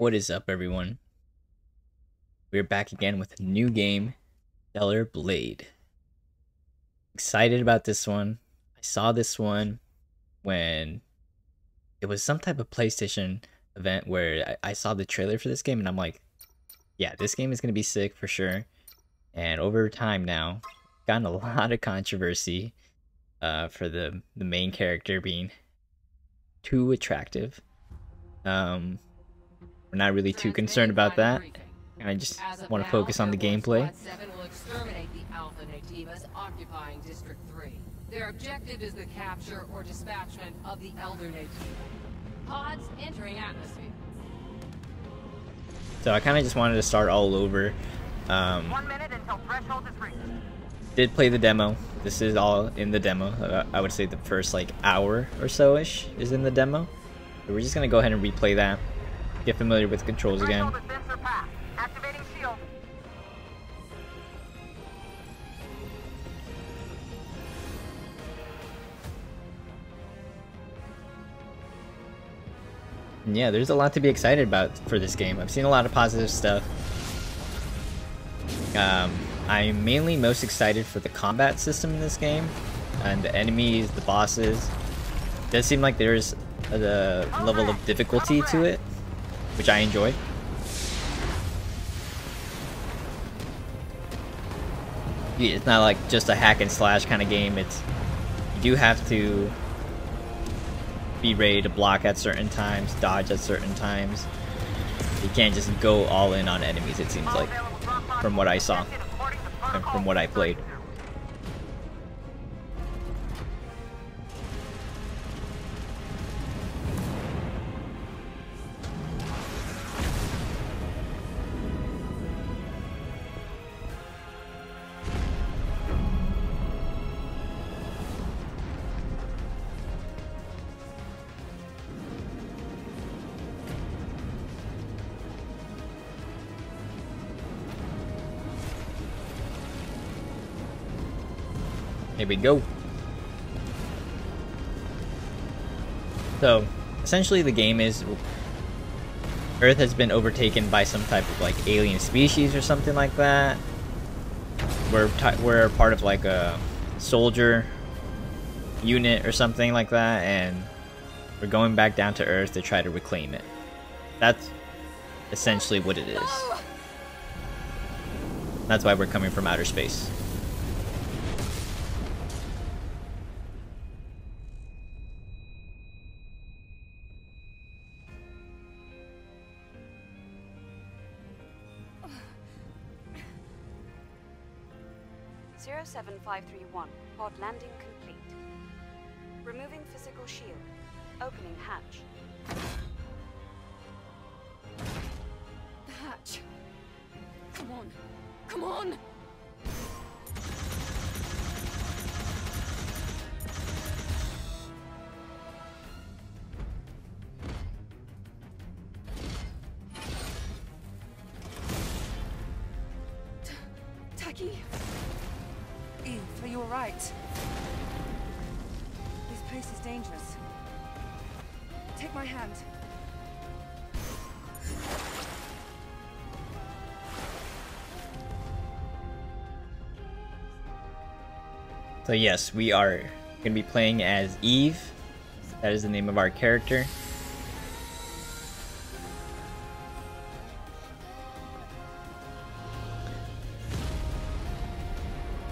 What is up, everyone? We're back again with a new game, Stellar Blade. Excited about this one. I saw this one when it was some type of PlayStation event where I, I saw the trailer for this game and I'm like, yeah, this game is going to be sick for sure. And over time now, gotten a lot of controversy uh, for the, the main character being too attractive. Um, we're not really too concerned about that. And I just want to focus on the gameplay. Their objective is the capture or dispatchment of the Elder Naytiba. Pods entering atmosphere. So I kind of just wanted to start all over. Um, One minute until threshold is reached. Did play the demo. This is all in the demo. Uh, I would say the first like hour or so-ish is in the demo. So we're just gonna go ahead and replay that. Get familiar with the controls again. yeah, there's a lot to be excited about for this game. I've seen a lot of positive stuff. Um, I'm mainly most excited for the combat system in this game, and the enemies, the bosses. It does seem like there's a, a level of difficulty to it, which I enjoy. It's not like just a hack and slash kind of game. It's you do have to be ready to block at certain times, dodge at certain times. You can't just go all in on enemies, it seems like, from what I saw, and from what I played. We go. So, essentially the game is Earth has been overtaken by some type of like alien species or something like that. We're we're part of like a soldier unit or something like that, and we're going back down to Earth to try to reclaim it. That's essentially what it is. That's why we're coming from outer space. Pod landing complete. Removing physical shield. Opening hatch. The hatch. Come on! My hand. So yes, we are going to be playing as Eve. That is the name of our character.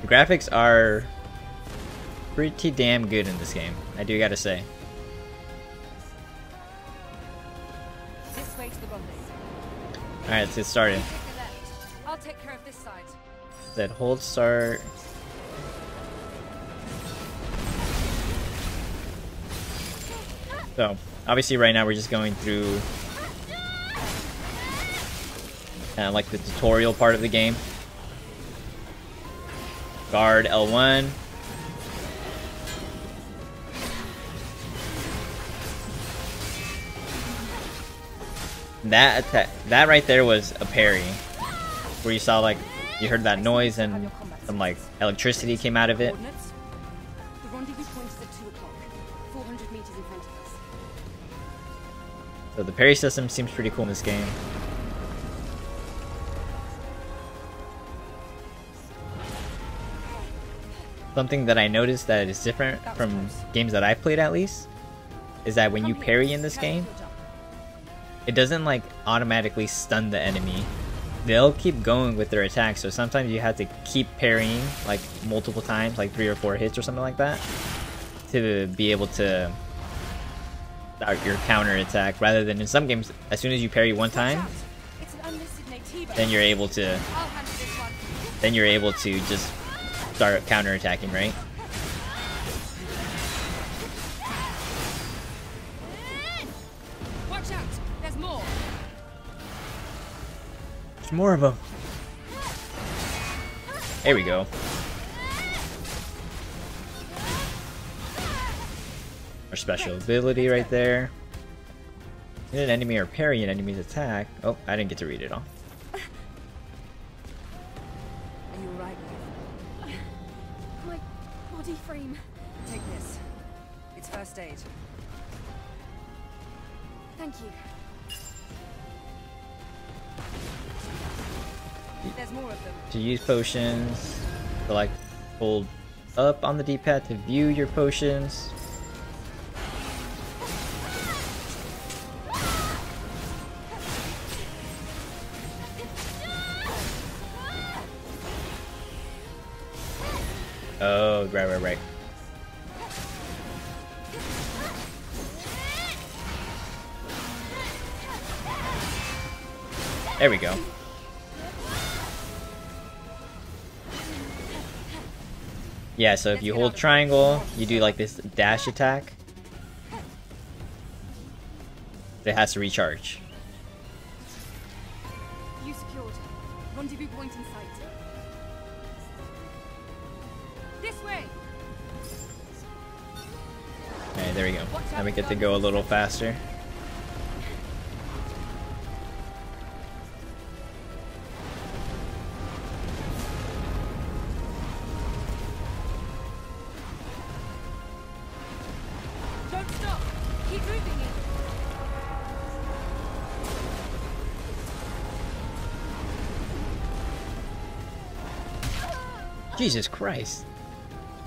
graphics are pretty damn good in this game. I do gotta say. Alright, let's get started. I'll take care of this side. That hold start. So, obviously right now we're just going through kind of like the tutorial part of the game. Guard L1. That attack, that right there was a parry, where you saw like you heard that noise and some like electricity came out of it. So the parry system seems pretty cool in this game. Something that I noticed that is different from games that I've played at least is that when you parry in this game, it doesn't like automatically stun the enemy. They'll keep going with their attacks, so sometimes you have to keep parrying like multiple times, like three or four hits or something like that, to be able to start your counter attack. Rather than in some games, as soon as you parry one time, then you're able to, then you're able to just start counter attacking, right? More of them. There we go. Our special ability right there. Hit an enemy or parry an enemy's attack. Oh, I didn't get to read it all. To use potions, to like hold up on the D-pad to view your potions. Oh, right, right, right. There we go. Yeah, so if you hold triangle, you do like this dash attack. It has to recharge. You secured. Rendezvous point in sight. This way. Okay, there we go. Now we get to go a little faster. Jesus Christ.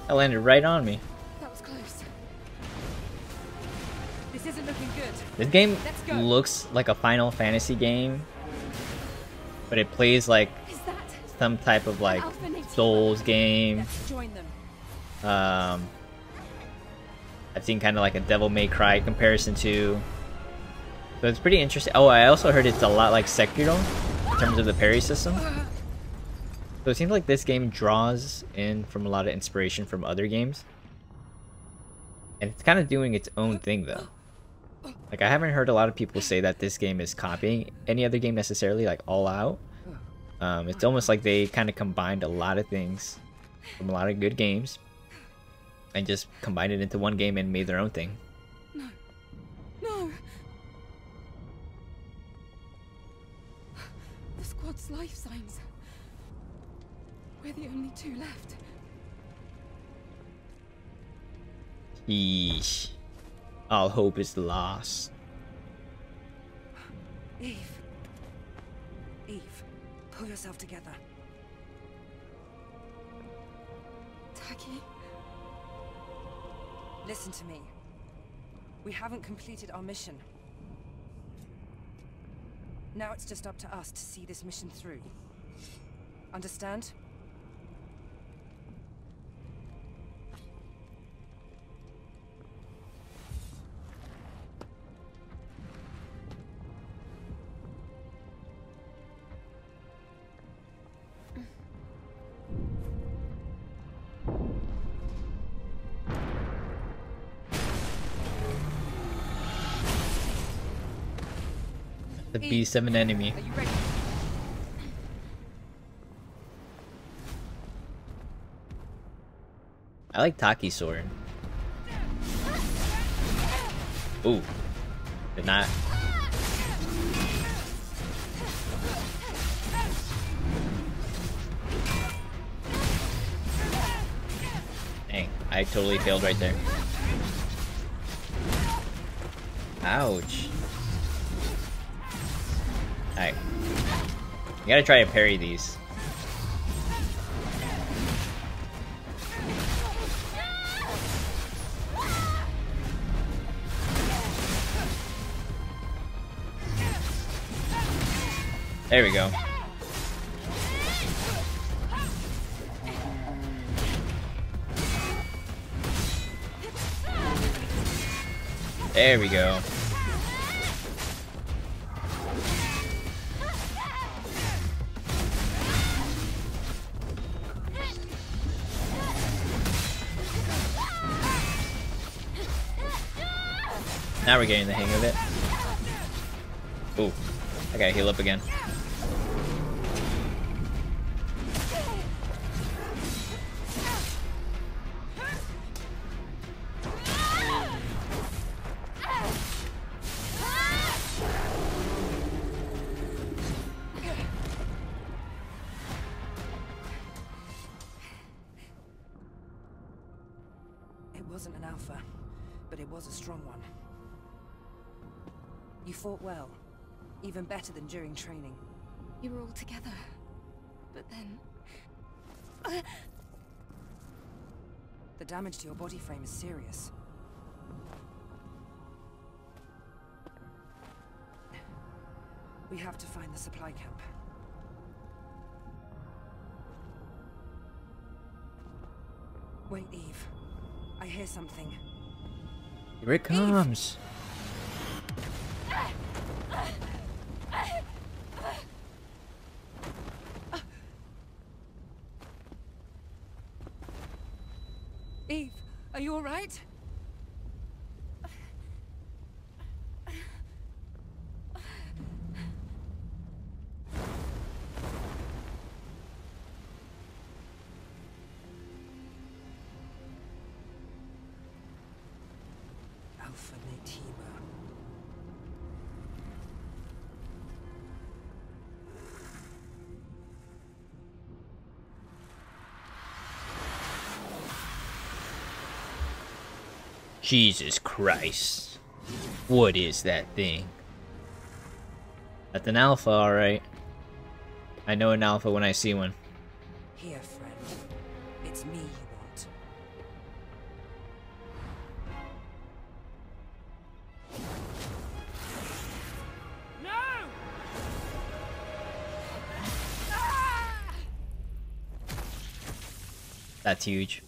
That landed right on me. That was close. This isn't looking good. This game looks like a Final Fantasy game, but it plays like some type of like Souls game. Let's join them. Um, I've seen kind of like a Devil May Cry comparison to. So it's pretty interesting. Oh, I also heard it's a lot like Sekiro in terms of the parry system. So it seems like this game draws in from a lot of inspiration from other games. And it's kind of doing its own thing though. Like I haven't heard a lot of people say that this game is copying any other game necessarily, like all out. Um, it's almost like they kind of combined a lot of things from a lot of good games and just combined it into one game and made their own thing. No. No. The squad's life signs. We're the only two left. Yeesh. All hope is lost. Eve. Eve, pull yourself together. Tachy? Listen to me. We haven't completed our mission. Now it's just up to us to see this mission through. Understand? The B7 enemy. Are you ready? I like Tachy sword. Ooh. Did not. Dang, I totally failed right there. Ouch. You gotta try to parry these. There we go. There we go. We're getting the hang of it. Ooh, I gotta heal up again. Damage to your body frame is serious. We have to find the supply camp. Wait, Eve. I hear something. Here it comes. Eve, are you alright? Alpha Jesus Christ. What is that thing? That's an alpha, alright. I know an alpha when I see one. Here, friend. It's me you want. No! Ah! That's huge.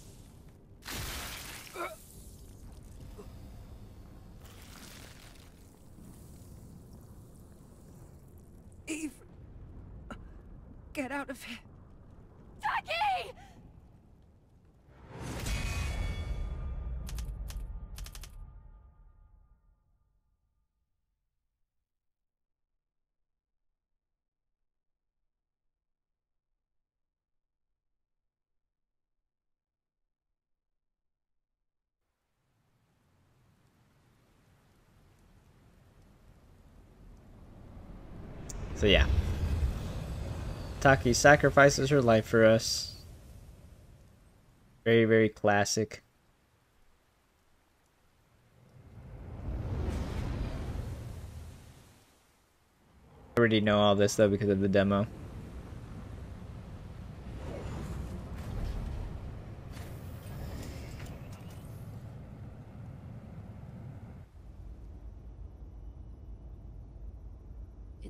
Eve! Get out of here. Tachy! So yeah. Tachy sacrifices her life for us. Very, very classic. I already know all this though because of the demo.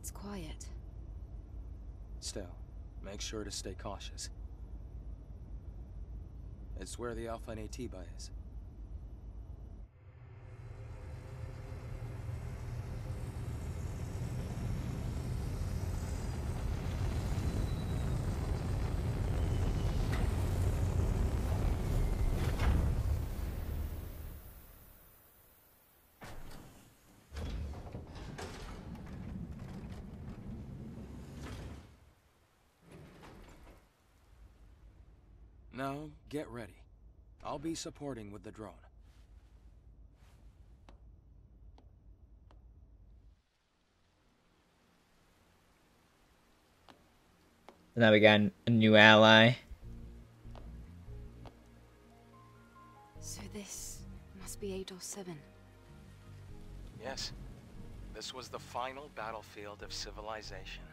It's quiet. Still, make sure to stay cautious. It's where the Alpha and Naytiba is. Now, get ready. I'll be supporting with the drone. Now we got a new ally. So this must be Eidos 7. Yes. This was the final battlefield of civilization.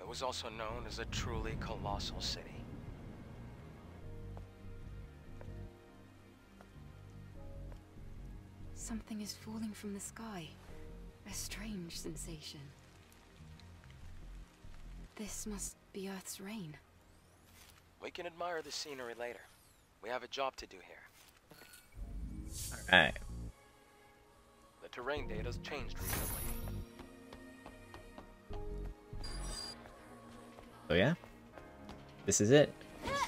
It was also known as a truly colossal city. Something is falling from the sky. A strange sensation. This must be Earth's rain. We can admire the scenery later. We have a job to do here. Alright. The terrain data's changed recently. Oh yeah. This is it.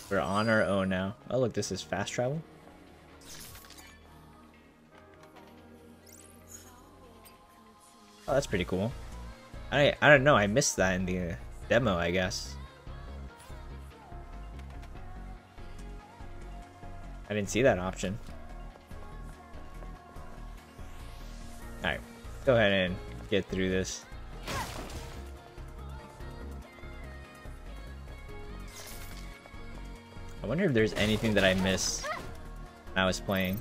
We're on our own now. Oh look, this is fast travel. Oh, that's pretty cool. I I don't know. I missed that in the uh, demo, I guess. I didn't see that option. Alright, go ahead and get through this. I wonder if there's anything that I missed I was playing.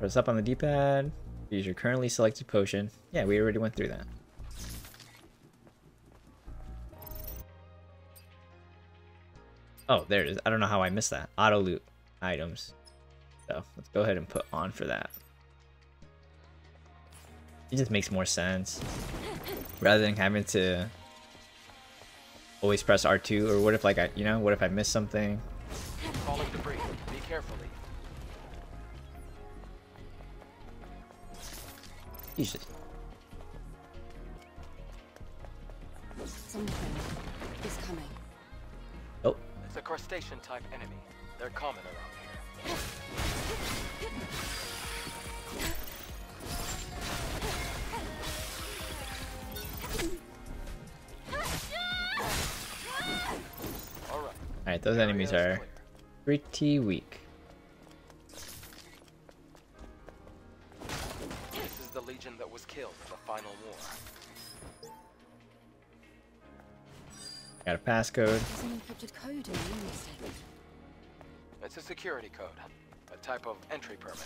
Press up on the D-pad. Use your currently selected potion. Yeah, we already went through that. Oh, there it is. I don't know how I missed that. Auto loot items. So let's go ahead and put on for that. It just makes more sense. Rather than having to always press R2 or what if like I, you know, what if I miss something? Falling debris. Be carefully. Jesus. Something is coming. Oh, It's a crustacean type enemy. They're common around here. Alright. alright, those enemies are pretty weak. Final war. Got a passcode. There's an encrypted code in the room state. It's a security code, a type of entry permit.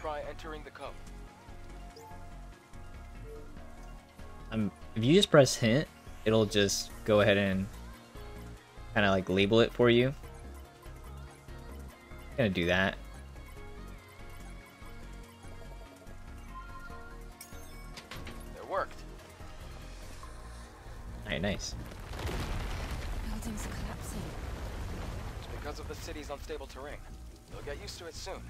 Try entering the code. Um, if you just press hint, it'll just go ahead and kind of like label it for you. Gonna do that. It worked. Alright, nice. Buildings are collapsing. It's because of the city's unstable terrain. You'll get used to it soon.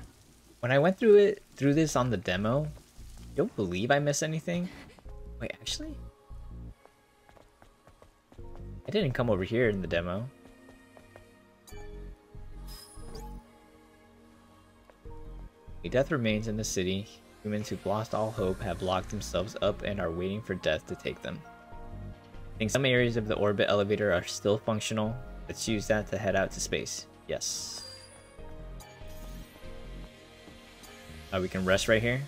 When I went through it through this on the demo, you don't believe I missed anything? Wait, actually? I didn't come over here in the demo. A death remains in the city. Humans who've lost all hope have locked themselves up and are waiting for death to take them. I think some areas of the orbit elevator are still functional. Let's use that to head out to space. Yes. Oh, we can rest right here.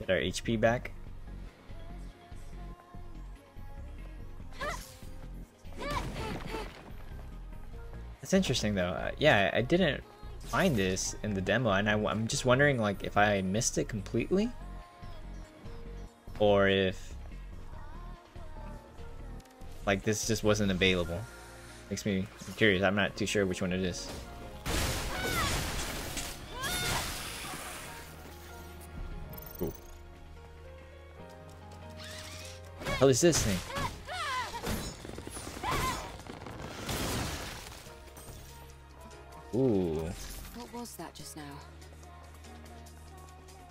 Get our HP back. That's interesting though. Uh, yeah, I didn't find this in the demo, and I, am just wondering like if I missed it completely, or if like this just wasn't available. Makes me curious. I'm not too sure which one it is. Cool. What the hell is this thing? Ooh. What was that just now?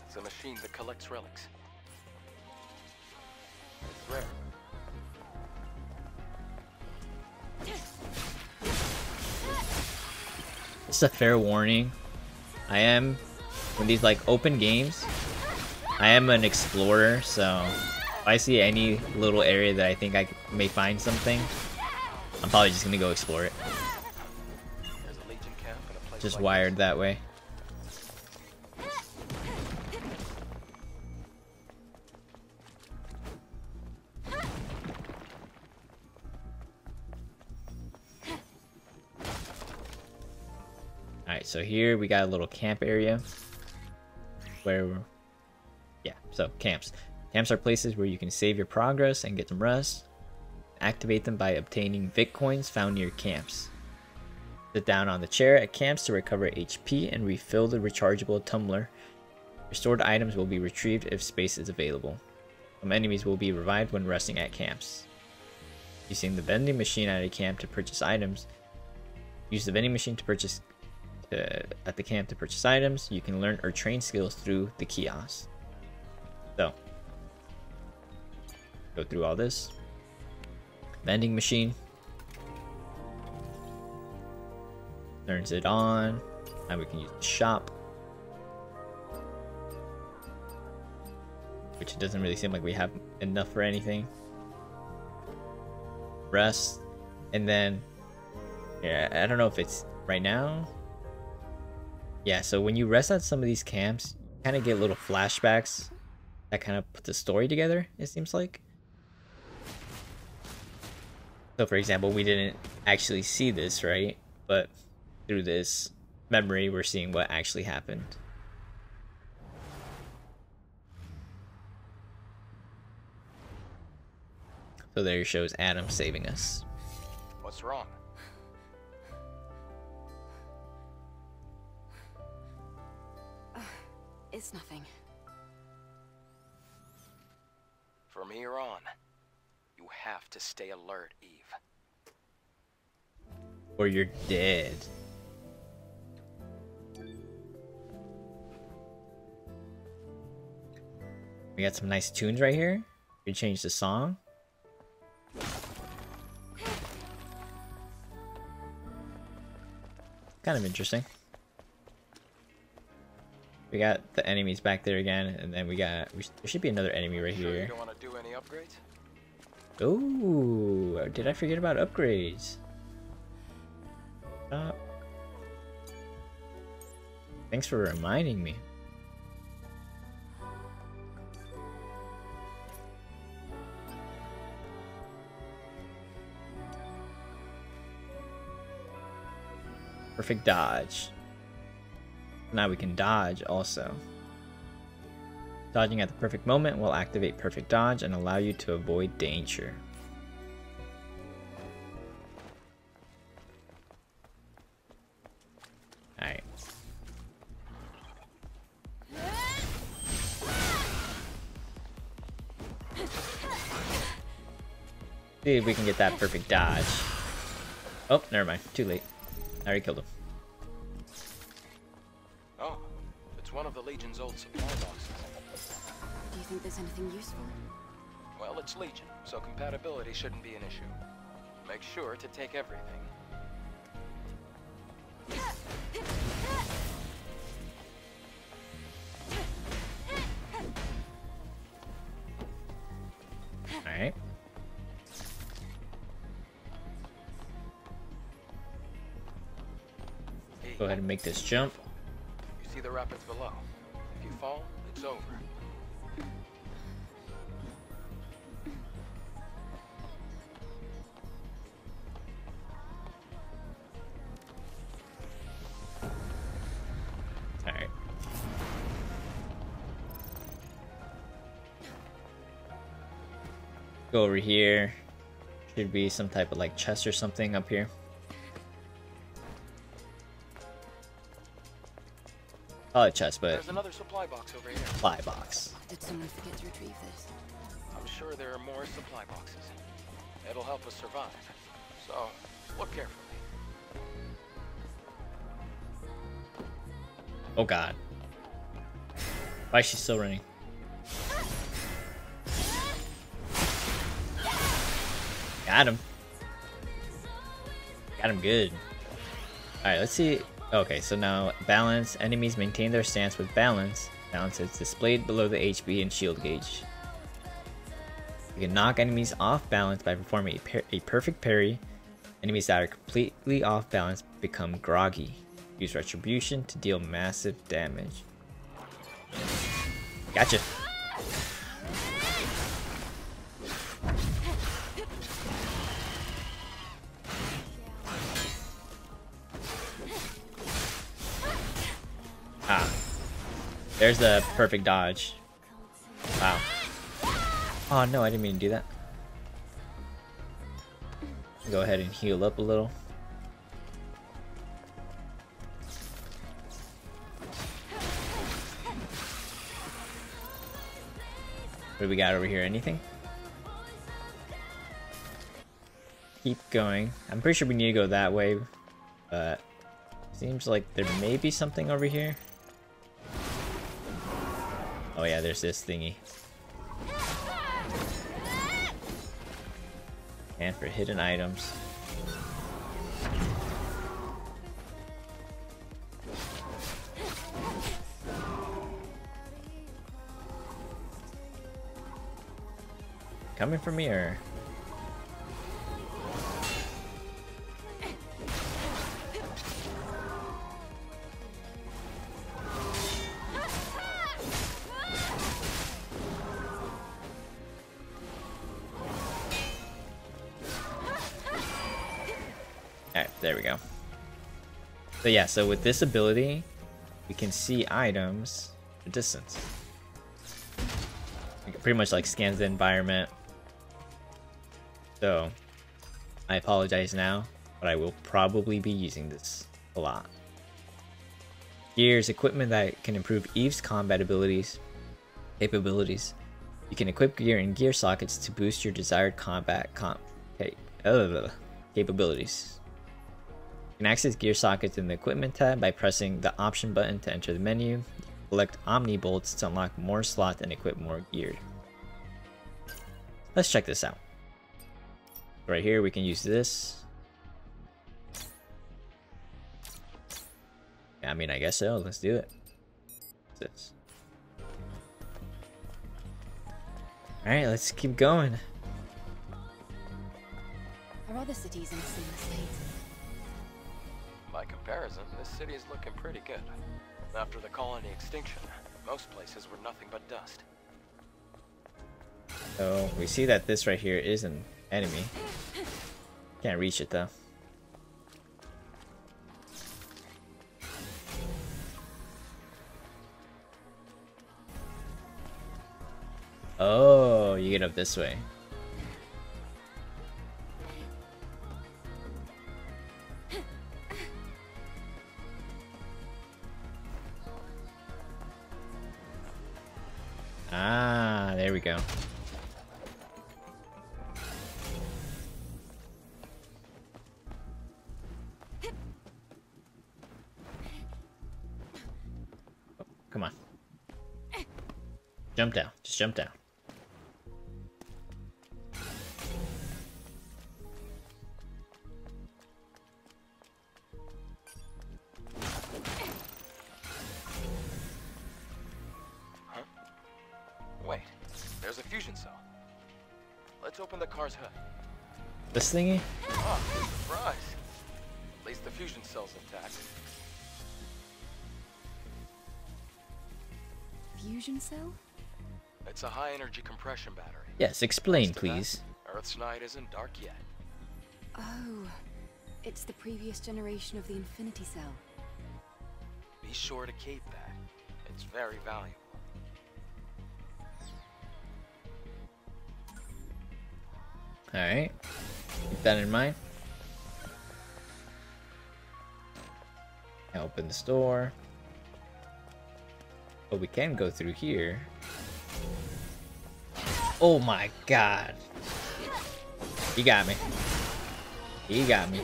It's a machine that collects relics. It's rare. Just a fair warning. I am, when these like open games, I am an explorer, so if I see any little area that I think I may find something, I'm probably just gonna go explore it just wired that way. Alright, so here we got a little camp area. Where, yeah, so camps. Camps are places where you can save your progress and get some rest. Activate them by obtaining Bitcoins found near camps. Sit down on the chair at camps to recover HP and refill the rechargeable tumbler. Restored items will be retrieved if space is available. Some enemies will be revived when resting at camps. Using the vending machine at a camp to purchase items. Use the vending machine to purchase uh, at the camp to purchase items. You can learn or train skills through the kiosk. So, go through all this. Vending machine. Turns it on. Now we can use the shop. Which it doesn't really seem like we have enough for anything. Rest. And then, yeah, I don't know if it's right now. Yeah, so when you rest at some of these camps, you kind of get little flashbacks that kind of put the story together, it seems like. So for example, we didn't actually see this, right? But through this memory, we're seeing what actually happened. So there you shows Adam saving us. What's wrong? Uh, it's nothing. From here on, you have to stay alert, Eve. Or you're dead. We got some nice tunes right here. We change the song. Kind of interesting. We got the enemies back there again, and then we got we there should be another enemy right Sure here. don't want to do any upgrades? Ooh, did I forget about upgrades? Uh, thanks for reminding me. Perfect dodge. Now we can dodge also. Dodging at the perfect moment will activate perfect dodge and allow you to avoid danger. Alright. See if we can get that perfect dodge. Oh, never mind. Too late. I already killed him. Oh, it's one of the Legion's old supply boxes. Do you think there's anything useful? Well, it's Legion, so compatibility shouldn't be an issue. Make sure to take everything. Alright. Go ahead and make this jump. You see the rapids below. If you fall, it's over. Alright. Go over here. Should be some type of like chest or something up here. Call it chest, but There's another supply box over here. supply box. Did someone forget to retrieve this? I'm sure there are more supply boxes. It'll help us survive. So, look carefully. Oh god. Why is she still running? Got him. Got him good. Alright, let's see. Okay, so now balance. Enemies maintain their stance with balance. Balance is displayed below the HP and shield gauge. You can knock enemies off balance by performing a, a perfect parry. Enemies that are completely off balance become groggy. Use retribution to deal massive damage. Gotcha. There's the perfect dodge. Wow. Oh no, I didn't mean to do that. Go ahead and heal up a little. What do we got over here? Anything? Keep going. I'm pretty sure we need to go that way, but seems like there may be something over here. Oh yeah, there's this thingy. And for hidden items. Coming from me So yeah, so with this ability, we can see items at a distance. It pretty much like scans the environment. So, I apologize now, but I will probably be using this a lot. Gears, equipment that can improve Eve's combat abilities, capabilities. You can equip gear and gear sockets to boost your desired combat comp okay, uh, capabilities. You can access gear sockets in the equipment tab by pressing the option button to enter the menu. Collect Omni bolts to unlock more slots and equip more gear. Let's check this out. Right here, we can use this. I mean, I guess so. Let's do it. What's this? Alright, let's keep going. Are other cities in a similar state? By comparison, this city is looking pretty good. After the colony extinction, most places were nothing but dust. So we see that this right here is an enemy. Can't reach it though. Oh, you get up this way. Ah, there we go. Oh, come on. Jump down. Just jump down. Let's open the car's hood. This thingy? Ah, surprise! At least the fusion cell's intact. Fusion cell? It's a high energy compression battery. Yes, explain, Thanks to that, please. Earth's night isn't dark yet. Oh, it's the previous generation of the Infinity Cell. Be sure to keep that. It's very valuable. Alright. Keep that in mind. Now open this door. But we can go through here. Oh my god. He got me. He got me.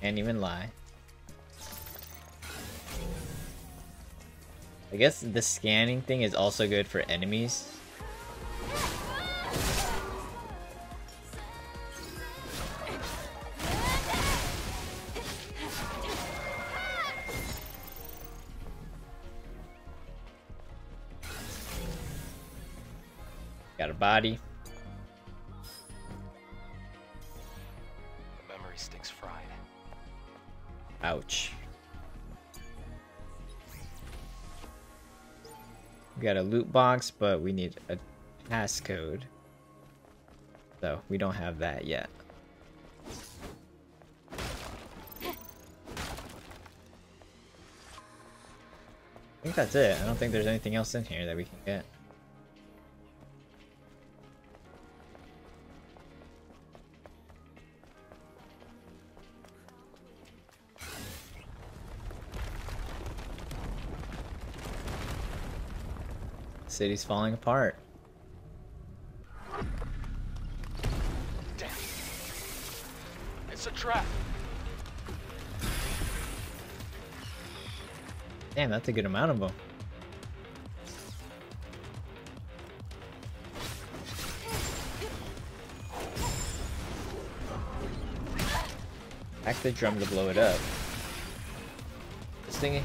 Can't even lie. I guess the scanning thing is also good for enemies. Got a body. The memory stick's fried. Ouch. We got a loot box, but we need a passcode. So, we don't have that yet. I think that's it. I don't think there's anything else in here that we can get. City's falling apart. Damn, that's a good amount of them. Back the drum to blow it up. This thingy.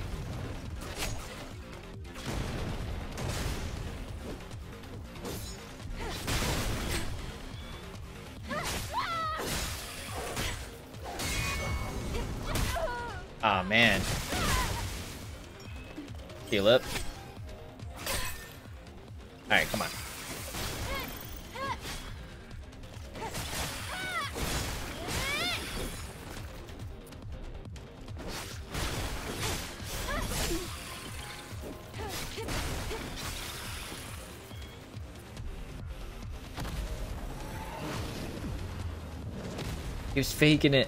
Heal up. Alright, come on. He was faking it.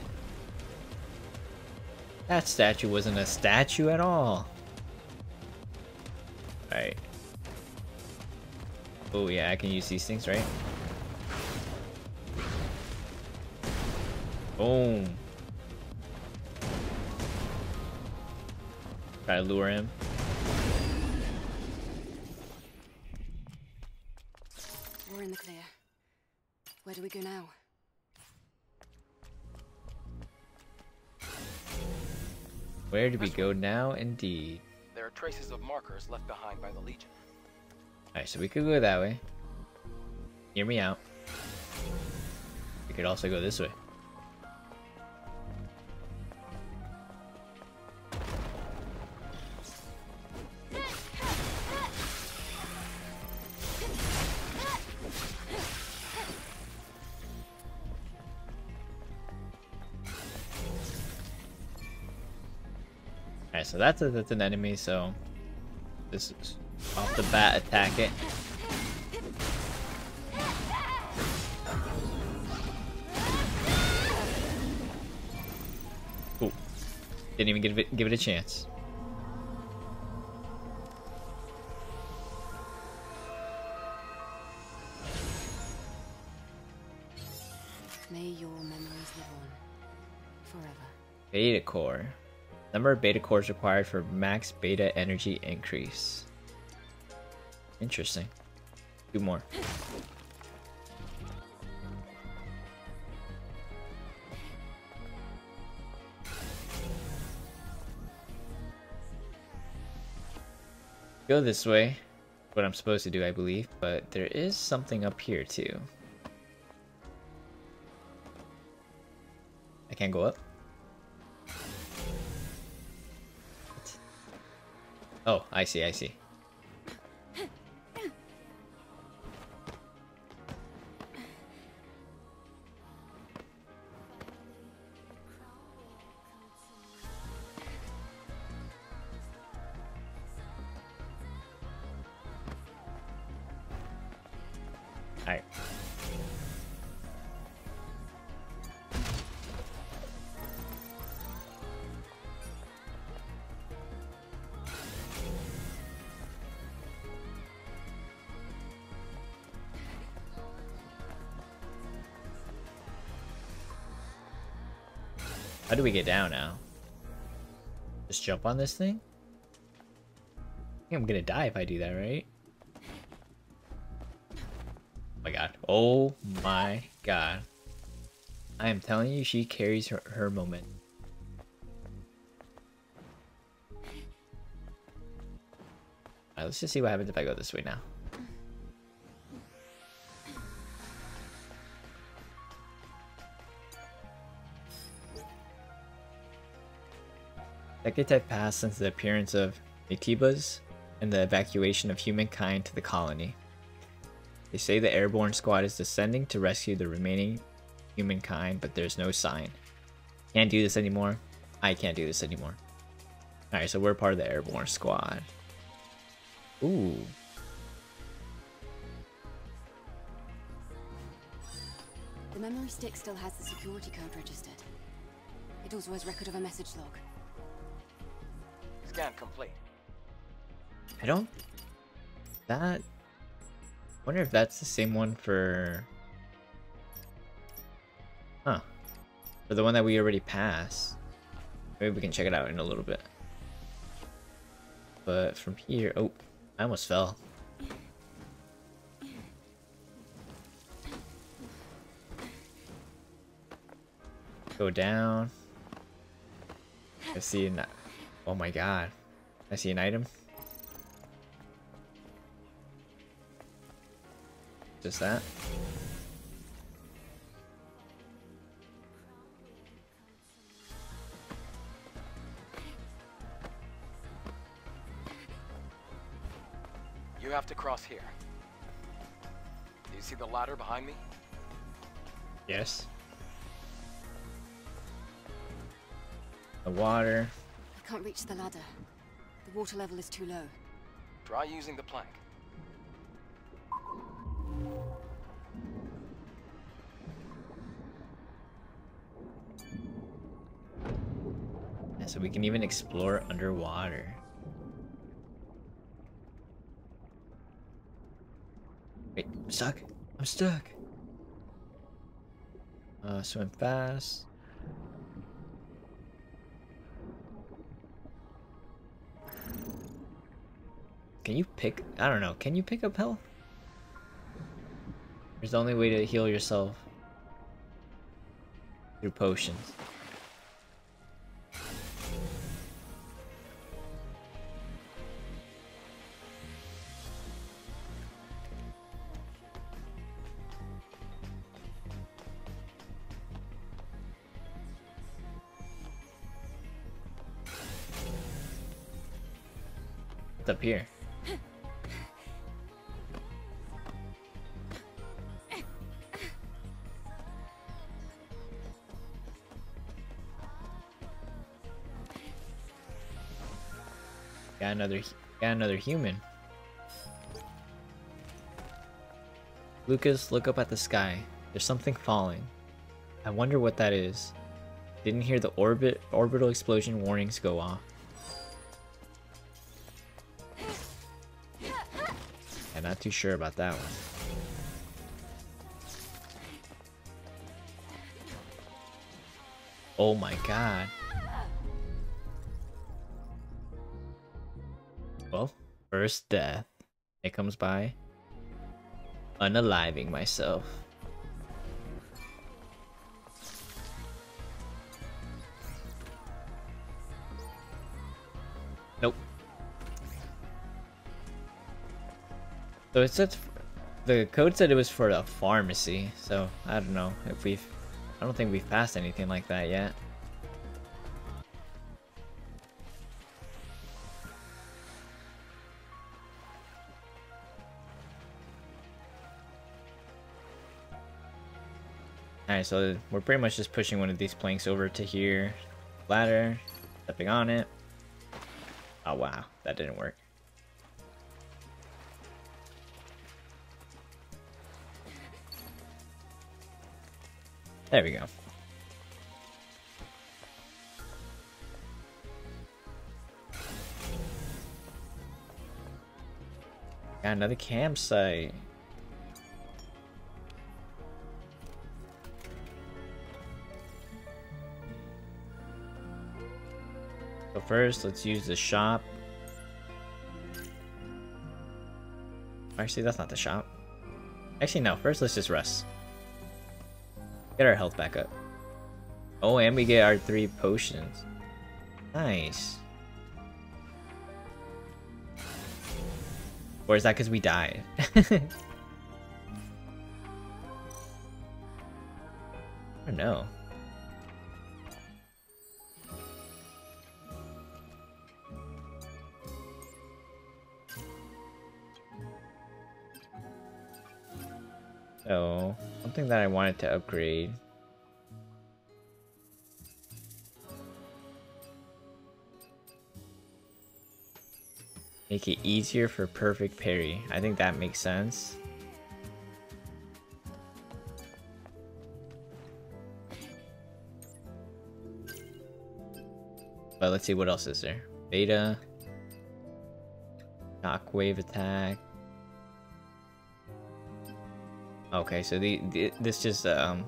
That statue wasn't a statue at all. Oh yeah, I can use these things, right? Boom. Try to lure him. We're in the clear. Where do we go now? Where do we go now, indeed? There are traces of markers left behind by the Legion. Alright, so we could go that way. Hear me out. We could also go this way. Alright, so that's, a, that's an enemy, so this is off the bat attack it. Cool. Didn't even give it give it a chance. May your memories live on. Forever. Beta core. Number of beta cores required for max beta energy increase. Interesting. Two more. Go this way. What I'm supposed to do, I believe. But there is something up here, too. I can't go up? Oh, I see, I see. We get down now? Just jump on this thing? I I'm gonna die if I do that, right? Oh my god. Oh my god. I am telling you, she carries her, her moment. Alright, let's just see what happens if I go this way now. Decades have passed since the appearance of Naytibas and the evacuation of humankind to the colony. They say the airborne squad is descending to rescue the remaining humankind, but there's no sign. Can't do this anymore. I can't do this anymore. Alright, so we're part of the airborne squad. Ooh. The memory stick still has the security code registered. It also has record of a message log. Complete. I don't. That. Wonder if that's the same one for. Huh. For the one that we already passed. Maybe we can check it out in a little bit. But from here, oh, I almost fell. Go down. I see an. Oh my god. I see an item. Just that. You have to cross here. Do you see the ladder behind me? Yes. The water. I can't reach the ladder. The water level is too low. Try using the plank. Yeah, so we can even explore underwater. Wait, I'm stuck. I'm stuck. Uh, swim fast. Can you pick? I don't know. Can you pick up health? There's the only way to heal yourself through potions. Up here? Another, got another human. Lucas, look up at the sky. There's something falling. I wonder what that is. Didn't hear the orbit orbital explosion warnings go off. I'm not too sure about that one. Oh my god. First death. It comes by. Unaliving myself. Nope. So it said the code said it was for a pharmacy, so I don't know if we've I don't think we've passed anything like that yet. So we're pretty much just pushing one of these planks over to here. Ladder, stepping on it. Oh wow, that didn't work. There we go. Got another campsite. First, let's use the shop. Actually, that's not the shop. Actually, no. First, let's just rest. Get our health back up. Oh, and we get our three potions. Nice. Or is that because we died? I don't know. So, something that I wanted to upgrade. Make it easier for perfect parry. I think that makes sense. But let's see what else is there. Beta. Shockwave attack. Okay, so the, the this just um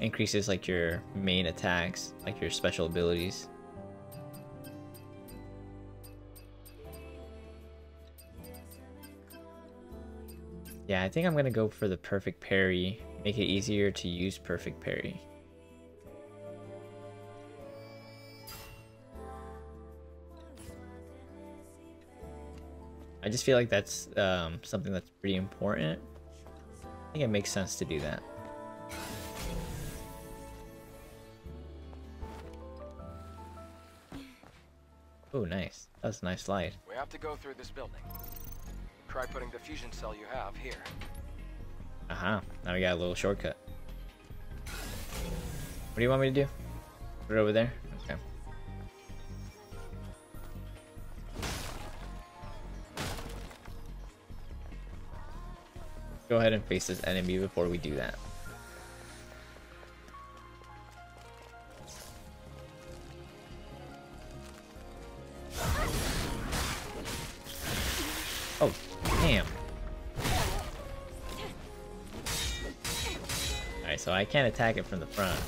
increases like your main attacks, like your special abilities. Yeah, I think I'm gonna go for the perfect parry. Make it easier to use perfect parry. Just feel like that's um, something that's pretty important. I think it makes sense to do that. Oh, nice. That's a nice slide. We have to go through this building. Try putting the fusion cell you have here. Aha, uh -huh. now we got a little shortcut. What do you want me to do? Put it over there? Go ahead and face this enemy before we do that. Oh, damn. Alright, so I can't attack it from the front.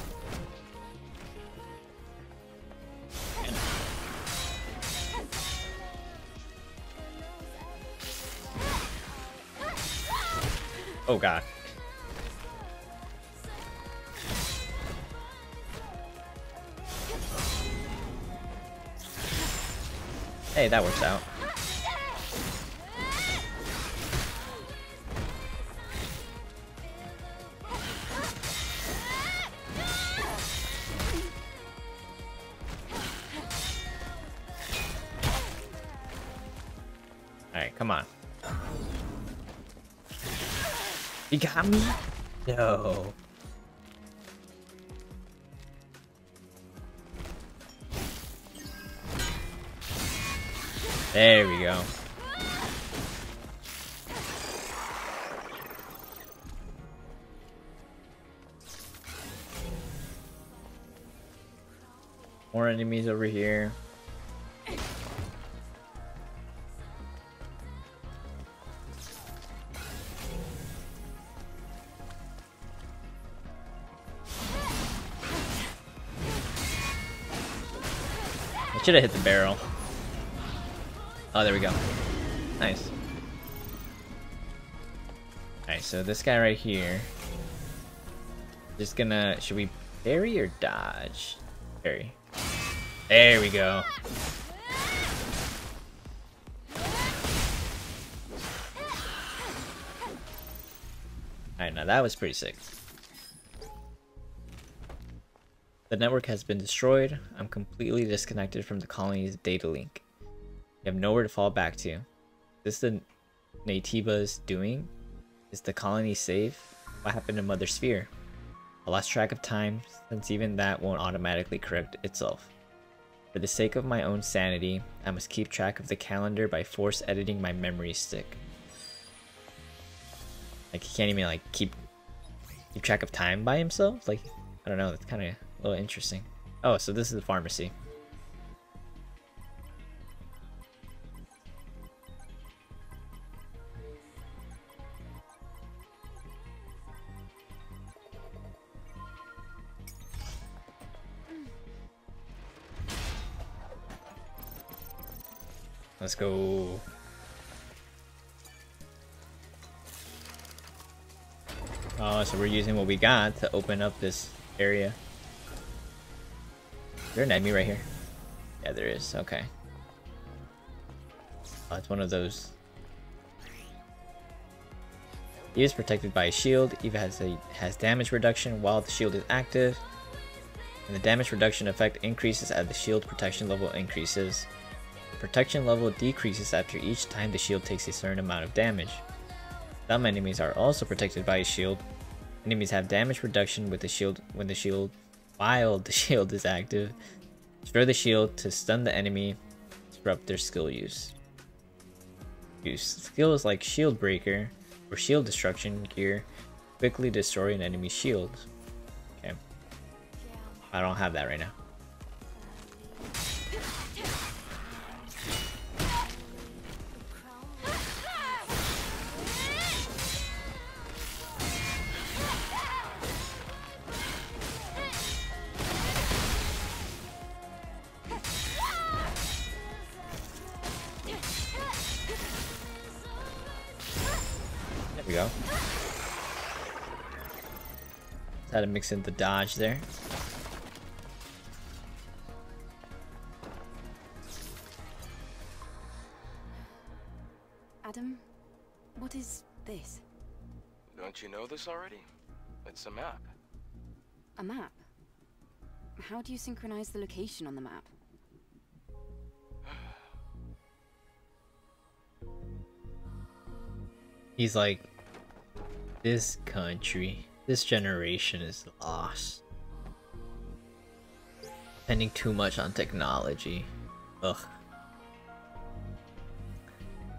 Oh god. Hey, that works out. You got me? No. There we go. More enemies over here. Should have hit the barrel. Oh, there we go. Nice. Alright, so this guy right here. Just gonna... Should we parry or dodge? Parry. There we go. Alright, now that was pretty sick. The network has been destroyed. I'm completely disconnected from the colony's data link. You have nowhere to fall back to. Is this the Naytiba's doing? Is the colony safe? What happened to Mother Sphere? I lost track of time since even that won't automatically correct itself. For the sake of my own sanity, I must keep track of the calendar by force editing my memory stick. Like he can't even like keep keep track of time by himself? Like I don't know, that's kind Oh, interesting. Oh, so this is the pharmacy. Let's go. Oh, so we're using what we got to open up this area there an enemy right here? Yeah, there is. Okay. Oh, it's one of those. He is protected by a shield. Eve has a has damage reduction while the shield is active. And the damage reduction effect increases as the shield protection level increases. The protection level decreases after each time the shield takes a certain amount of damage. Some enemies are also protected by a shield. Enemies have damage reduction with the shield when the shield while the shield is active. Stir the shield to stun the enemy. disrupt their skill use. Use skills like Shield Breaker or Shield Destruction gear quickly destroy an enemy's shield. Okay. I don't have that right now. To mix in the dodge there. Adam, what is this? Don't you know this already? It's a map. A map? How do you synchronize the location on the map? He's like, this country, this generation is lost. Depending too much on technology. Ugh.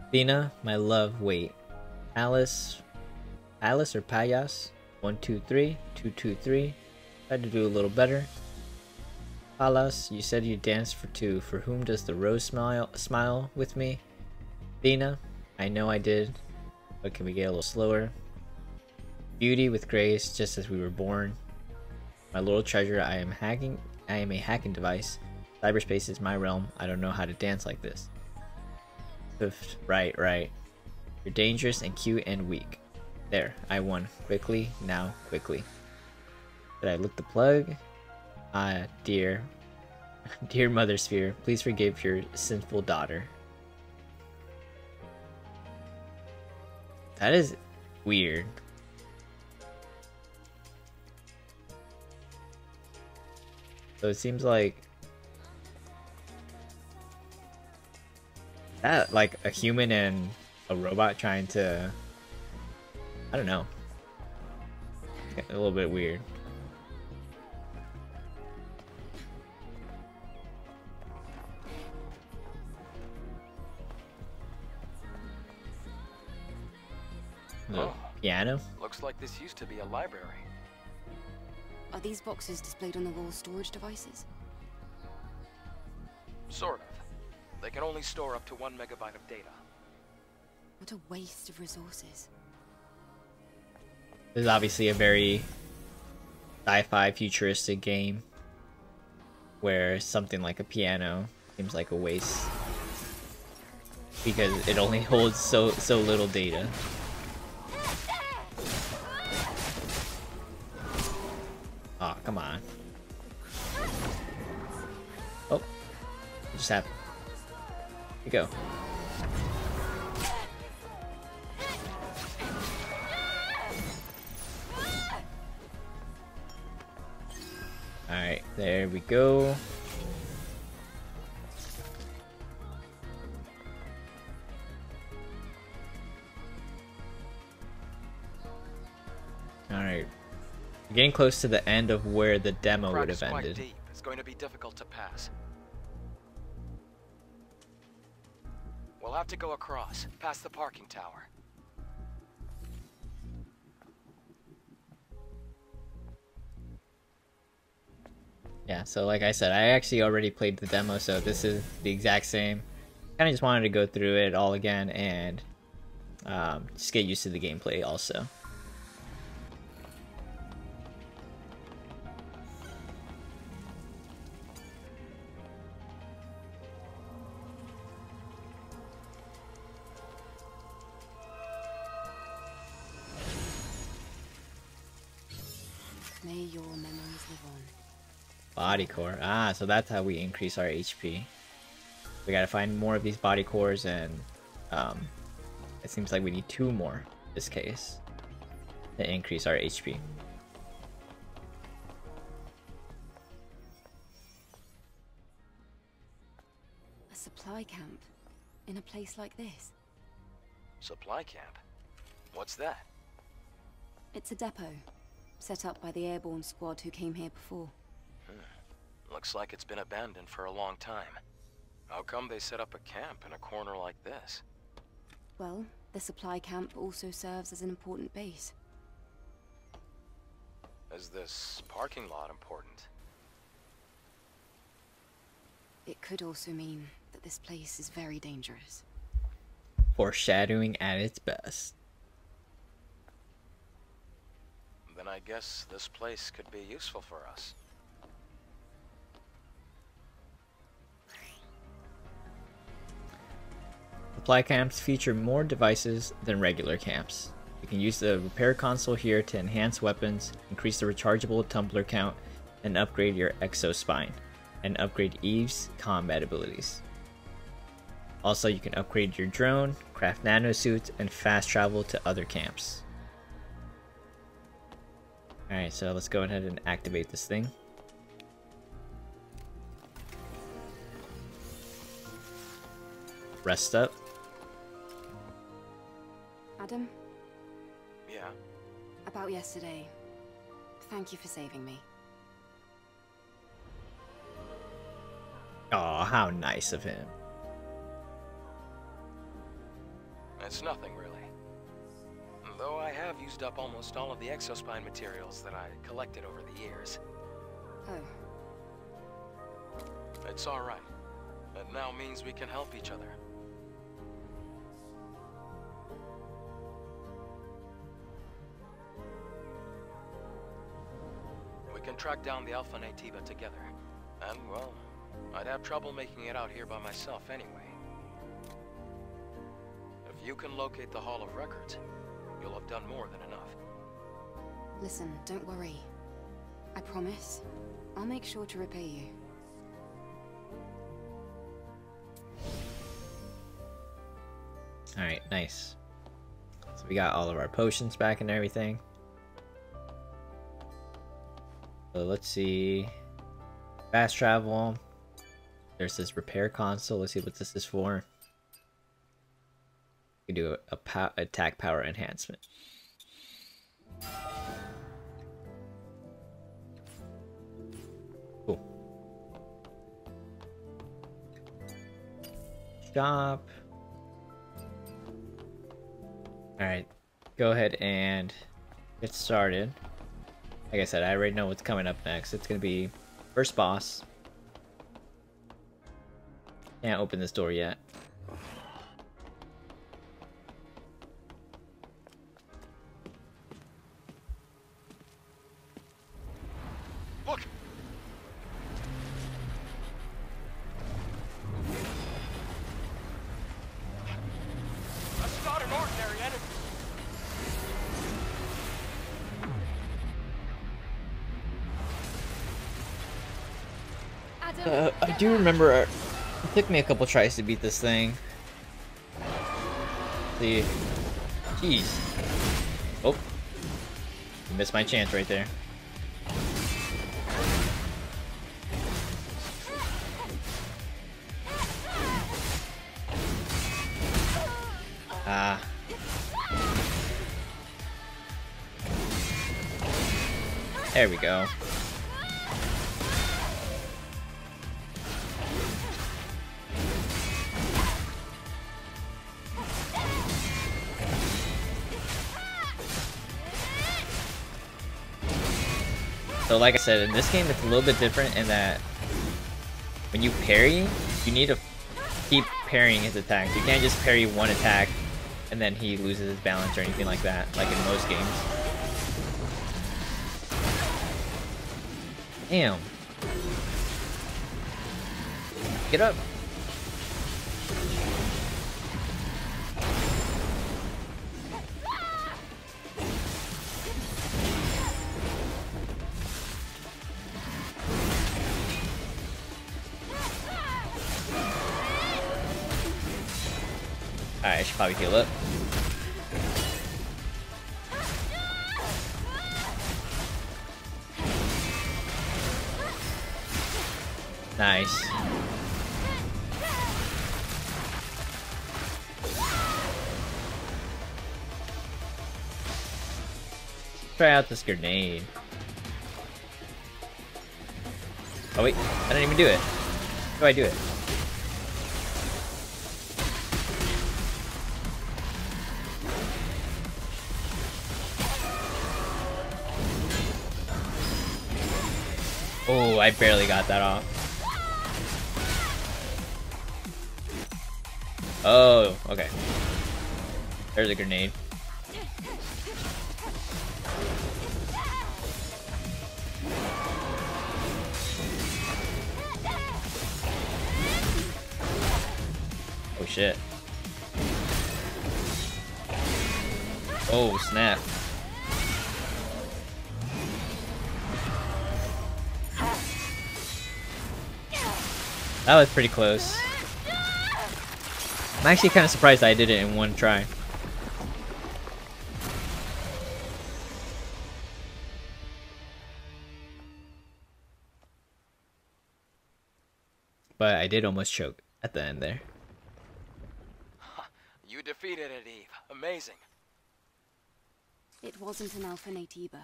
Athena, my love, wait. Alice, Alice or Payas? 123, 223. Tried to do a little better. Palas, you said you danced for two. For whom does the rose smile smile with me? Athena, I know I did. But can we get a little slower? Beauty with grace, just as we were born. My little treasure, I am hacking I am a hacking device. Cyberspace is my realm. I don't know how to dance like this. Right, right. You're dangerous and cute and weak. There, I won. Quickly, now, quickly. Did I lick the plug? Ah, dear. Dear Mother Sphere, please forgive your sinful daughter. That is weird. So it seems like that like a human and a robot trying to I don't know. A little bit weird. Oh. piano? Looks like this used to be a library. Are these boxes displayed on the wall storage devices? Sort of. They can only store up to one megabyte of data. What a waste of resources. This is obviously a very sci-fi futuristic game where something like a piano seems like a waste because it only holds so so little data. Go. Alright, there we go. Alright. Getting close to the end of where the demo would have ended. It's going to be difficult to pass. We'll have to go across, past the parking tower. Yeah, so like I said, I actually already played the demo, so this is the exact same. Kind of just wanted to go through it all again and um, just get used to the gameplay also. Body core. Ah, so that's how we increase our HP. We gotta find more of these body cores and um, it seems like we need two more in this case to increase our HP. A supply camp in a place like this. Supply camp? What's that? It's a depot set up by the airborne squad who came here before. Looks like it's been abandoned for a long time. How come they set up a camp in a corner like this? Well, the supply camp also serves as an important base. Is this parking lot important? It could also mean that this place is very dangerous. Foreshadowing at its best. Then I guess this place could be useful for us. Supply camps feature more devices than regular camps. You can use the repair console here to enhance weapons, increase the rechargeable tumbler count, and upgrade your exospine, and upgrade Eve's combat abilities. Also, you can upgrade your drone, craft nano suits, and fast travel to other camps. Alright, so let's go ahead and activate this thing. Rest up. Adam, Yeah, about yesterday. Thank you for saving me. Oh, how nice of him. it's nothing really. Though I have used up almost all of the exospine materials that I collected over the years. Oh, It's alright. It now means we can help each other. Can track down the Alpha Naytiba together. And, well, I'd have trouble making it out here by myself anyway. If you can locate the Hall of Records, you'll have done more than enough. listen, don't worry. I promise. I'll make sure to repay you. Alright, nice. So we got all of our potions back and everything. So let's see. Fast travel. There's this repair console. Let's see what this is for. We do a, a attack power enhancement. Cool. Stop. Alright, go ahead and get started. Like I said, I already know what's coming up next. It's gonna be first boss. Can't open this door yet. Uh, I do remember uh, it took me a couple tries to beat this thing. See, jeez. Oh, missed my chance right there. Ah. There we go. Like I said, in this game it's a little bit different in that when you parry, you need to keep parrying his attacks. You can't just parry one attack and then he loses his balance or anything like that, like in most games. Damn. Get up. Probably heal it. Nice. Try out this grenade. Oh wait, I didn't even do it. How do I do it? I barely got that off. Oh, okay. There's a grenade. That was pretty close. I'm actually kind of surprised I did it in one try. But I did almost choke at the end there. You defeated it, Eve. Amazing. It wasn't an Alpha Naytiba.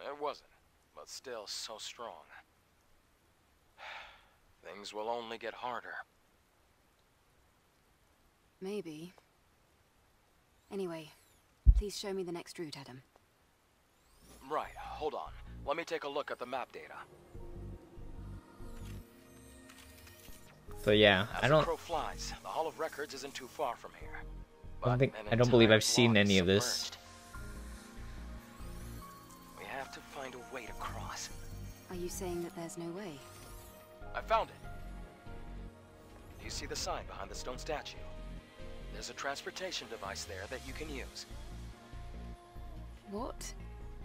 It wasn't, but still so strong. Things will only get harder. Maybe. Anyway, please show me the next route, Adam. Right, hold on. Let me take a look at the map data. So yeah, As I don't crow flies, the Hall of Records isn't too far from here. I don't think I don't believe I've seen any is of this. We have to find a way to cross. Are you saying that there's no way? I found it. Do you see the sign behind the stone statue? There's a transportation device there that you can use. What?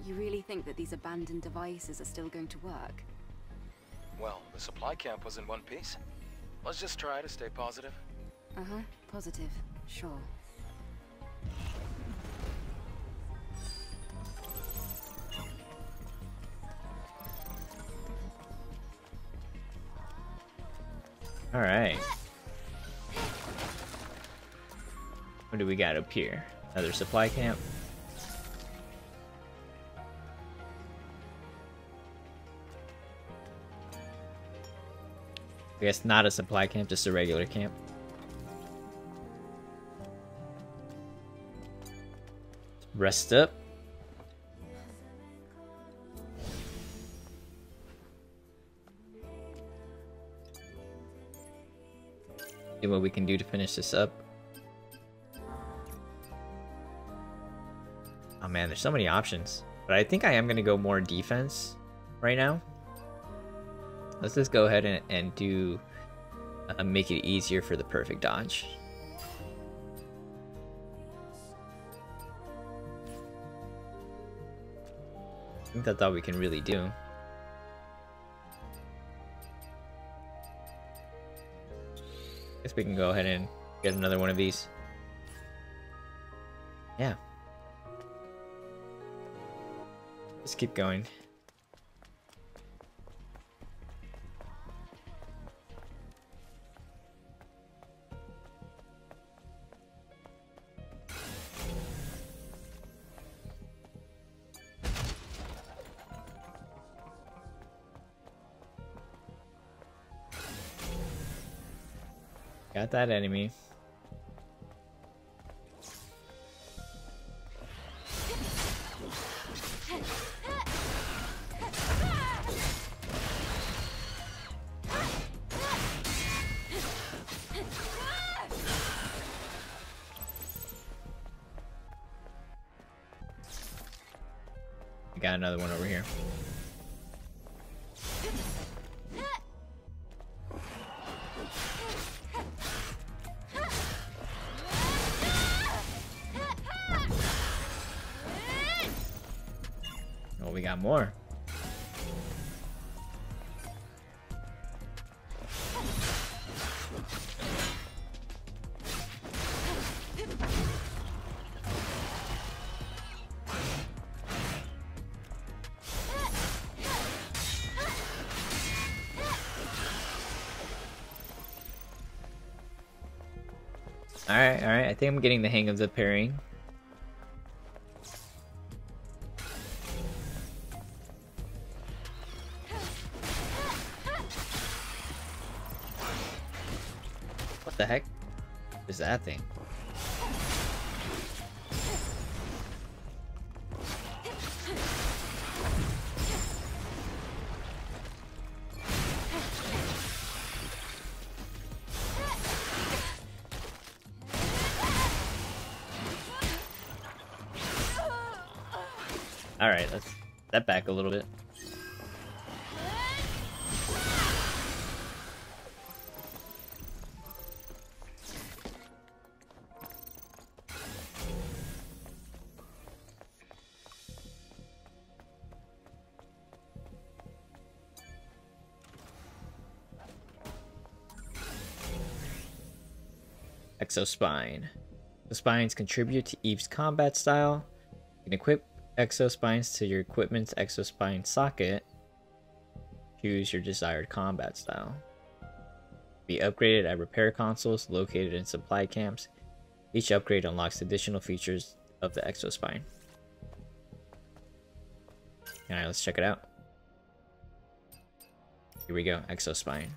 You really think that these abandoned devices are still going to work? Well, the supply camp was in one piece. Let's just try to stay positive. Uh-huh, positive. Sure. Alright. What do we got up here? Another supply camp? I guess not a supply camp, just a regular camp. Rest up. See what we can do to finish this up. Oh man, there's so many options. But I think I am going to go more defense right now. Let's just go ahead and, and do... Uh, make it easier for the perfect dodge. I think that's all we can really do. We can go ahead and get another one of these. Yeah. Let's keep going. Got that enemy. We got another one over here. Think I'm getting the hang of the parrying. What the heck is that thing? Exospine. The spines contribute to Eve's combat style. You can equip exospines to your equipment's exospine socket. Choose your desired combat style. Be upgraded at repair consoles located in supply camps. Each upgrade unlocks additional features of the exospine. Alright, let's check it out. Here we go, exospine.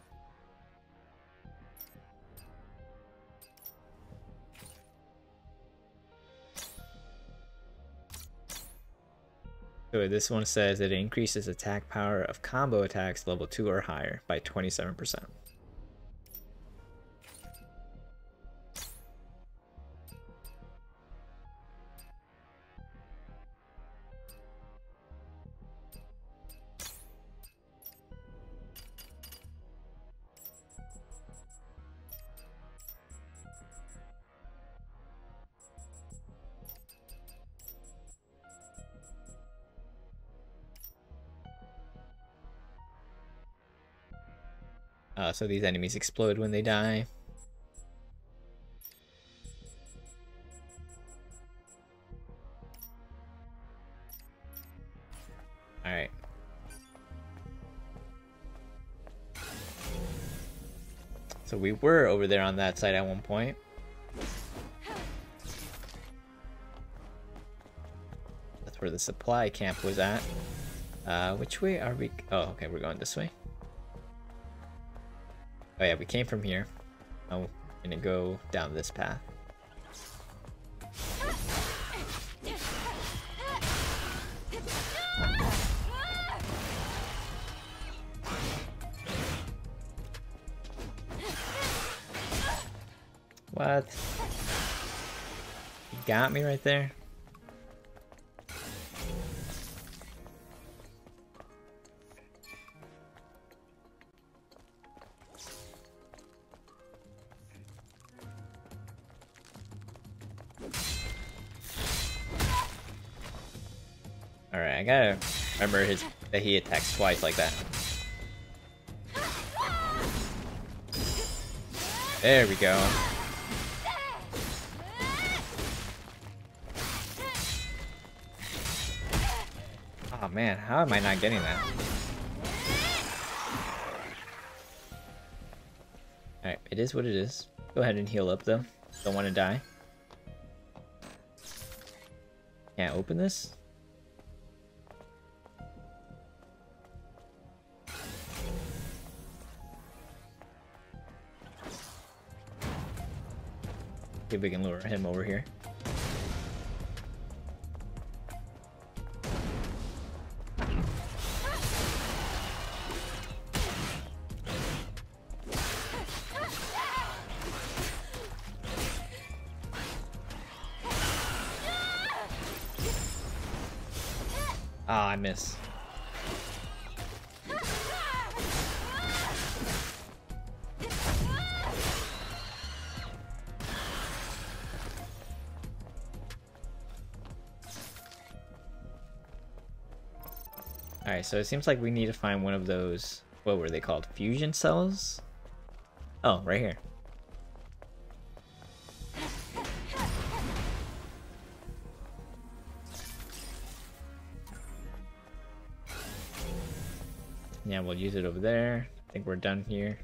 So this one says it increases attack power of combo attacks level 2 or higher by 27%. Uh, so these enemies explode when they die. Alright. So we were over there on that side at one point. That's where the supply camp was at. Uh, which way are we? Oh, okay, we're going this way. Oh yeah, we came from here. Oh, gonna go down this path. What? You got me right there? Remember his that he attacks twice like that. There we go. Oh man, how am I not getting that? Alright, it is what it is. Go ahead and heal up though. Don't want to die. Can't open this? We can lure him over here. So it seems like we need to find one of those, what were they called? Fusion cells? Oh, right here. Yeah, we'll use it over there. I think we're done here.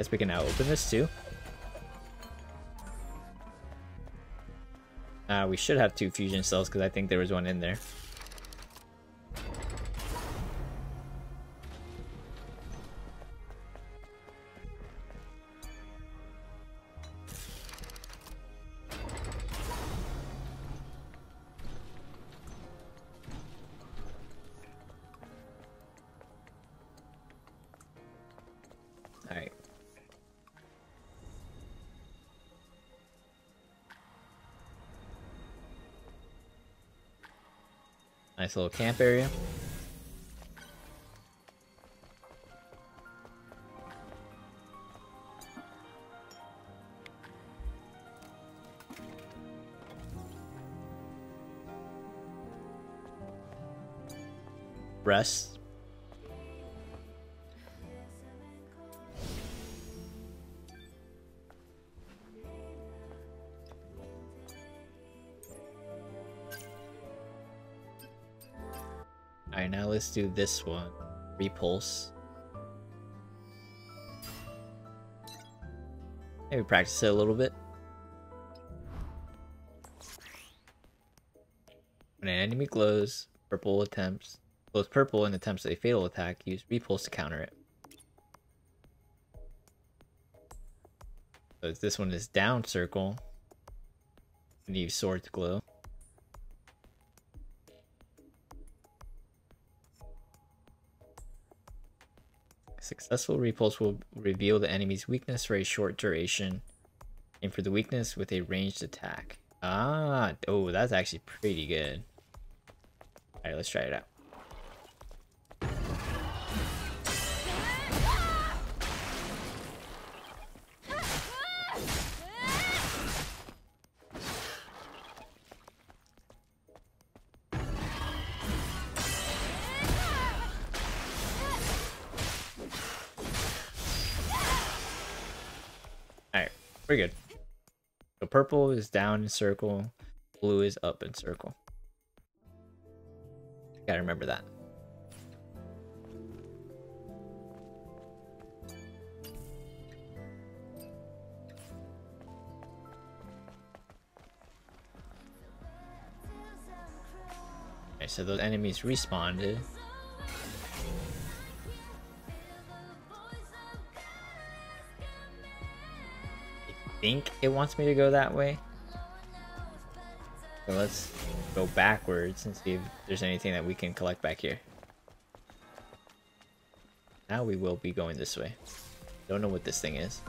Guess we can now open this too. Uh, we should have two fusion cells because I think there was one in there. Nice little camp area. Rest. Let's do this one. Repulse. Maybe practice it a little bit. When an enemy glows, purple attempts glows purple and attempts a fatal attack, use repulse to counter it. So this one is down circle. And sword to glow. Successful repulse will reveal the enemy's weakness for a short duration. Aim for the weakness with a ranged attack. Ah, oh, that's actually pretty good. Alright, let's try it out. Purple is down in circle, blue is up in circle. Gotta remember that. Okay, so those enemies respawned. Think it wants me to go that way. So let's go backwards and see if there's anything that we can collect back here. Now we will be going this way. Don't know what this thing is.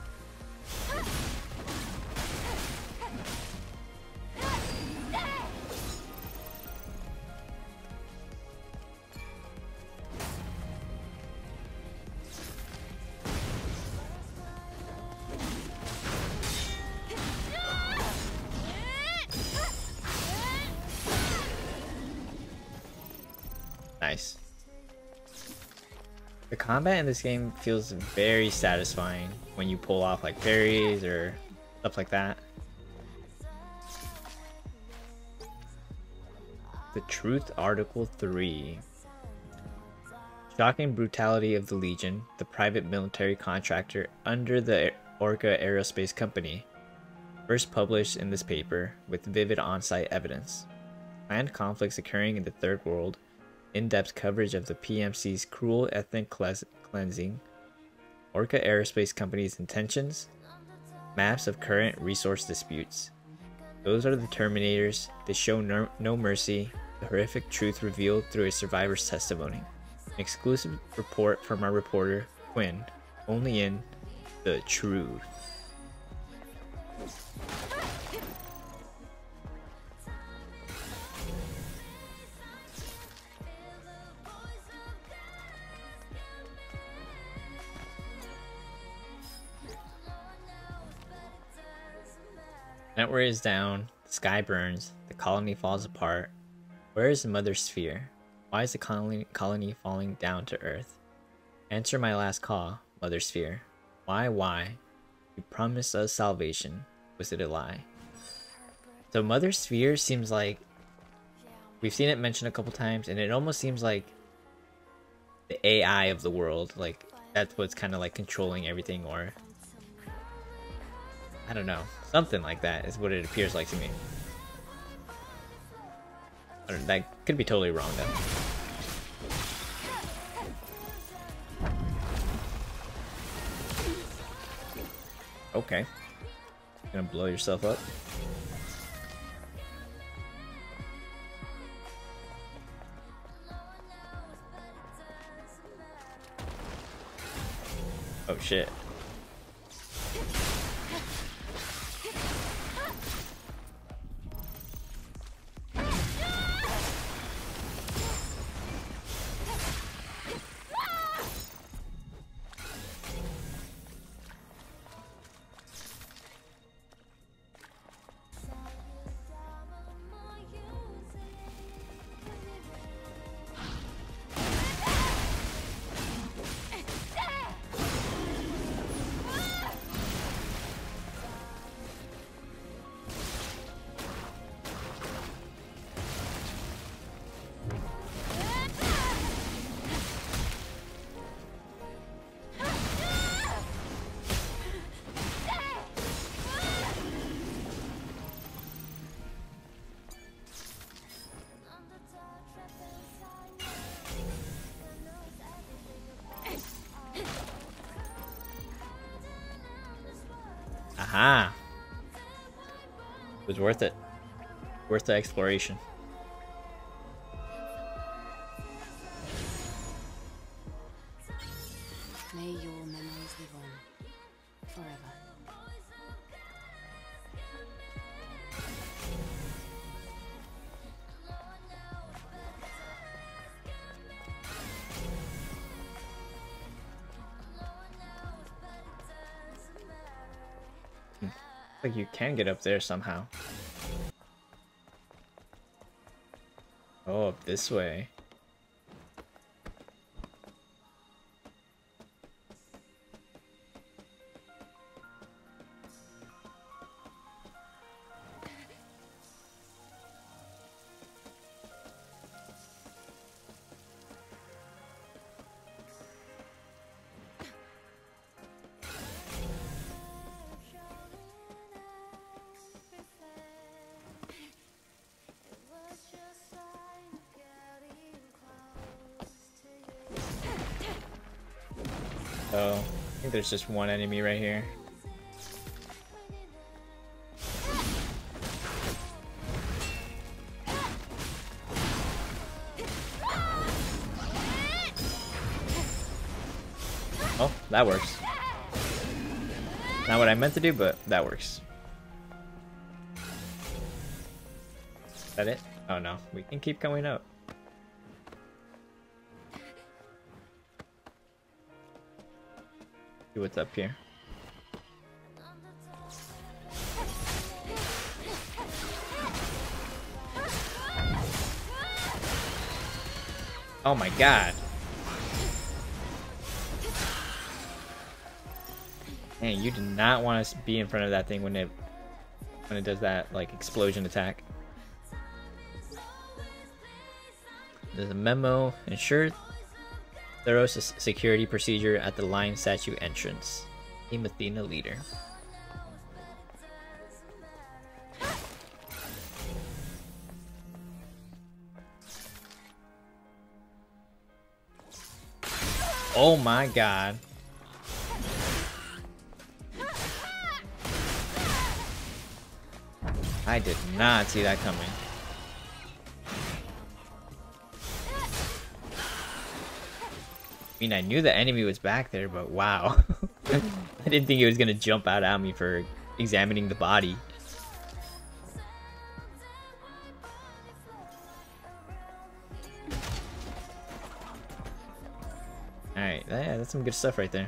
Combat in this game feels very satisfying when you pull off like parries or stuff like that. The Truth Article 3 Shocking brutality of the Legion, the private military contractor under the Orca Aerospace Company. First published in this paper with vivid on-site evidence. Planned conflicts occurring in the Third World in-depth coverage of the PMC's cruel ethnic cleansing, Orca Aerospace Company's intentions, maps of current resource disputes. Those are the Terminators, they show no, no mercy, the horrific truth revealed through a survivor's testimony. An exclusive report from our reporter, Quinn, only in The Truth. Is down, the sky burns, the colony falls apart. Where is the mother sphere? Why is the colony, colony falling down to earth? Answer my last call, mother sphere. Why, why? You promised us salvation. Was it a lie? So mother sphere seems like we've seen it mentioned a couple times and it almost seems like the AI of the world. Like that's what's kind of like controlling everything or I don't know. Something like that is what it appears like to me. that could be totally wrong though. Okay. Gonna blow yourself up. Oh shit. Aha. It was worth it. Worth the exploration. Like you can get up there somehow. Oh, up this way. There's just one enemy right here. Oh, that works. Not what I meant to do, but that works. Is that it? Oh no, we can keep going up. What's up here. Oh my god. Man, you do not want to be in front of that thing when it when it does that like explosion attack. There's a memo. Ensure thorough security procedure at the Lion Statue entrance. Team Athena leader. Oh my god. I did not see that coming. I mean, I knew the enemy was back there, but wow. I didn't think it was gonna jump out at me for examining the body. Alright, yeah, that's some good stuff right there.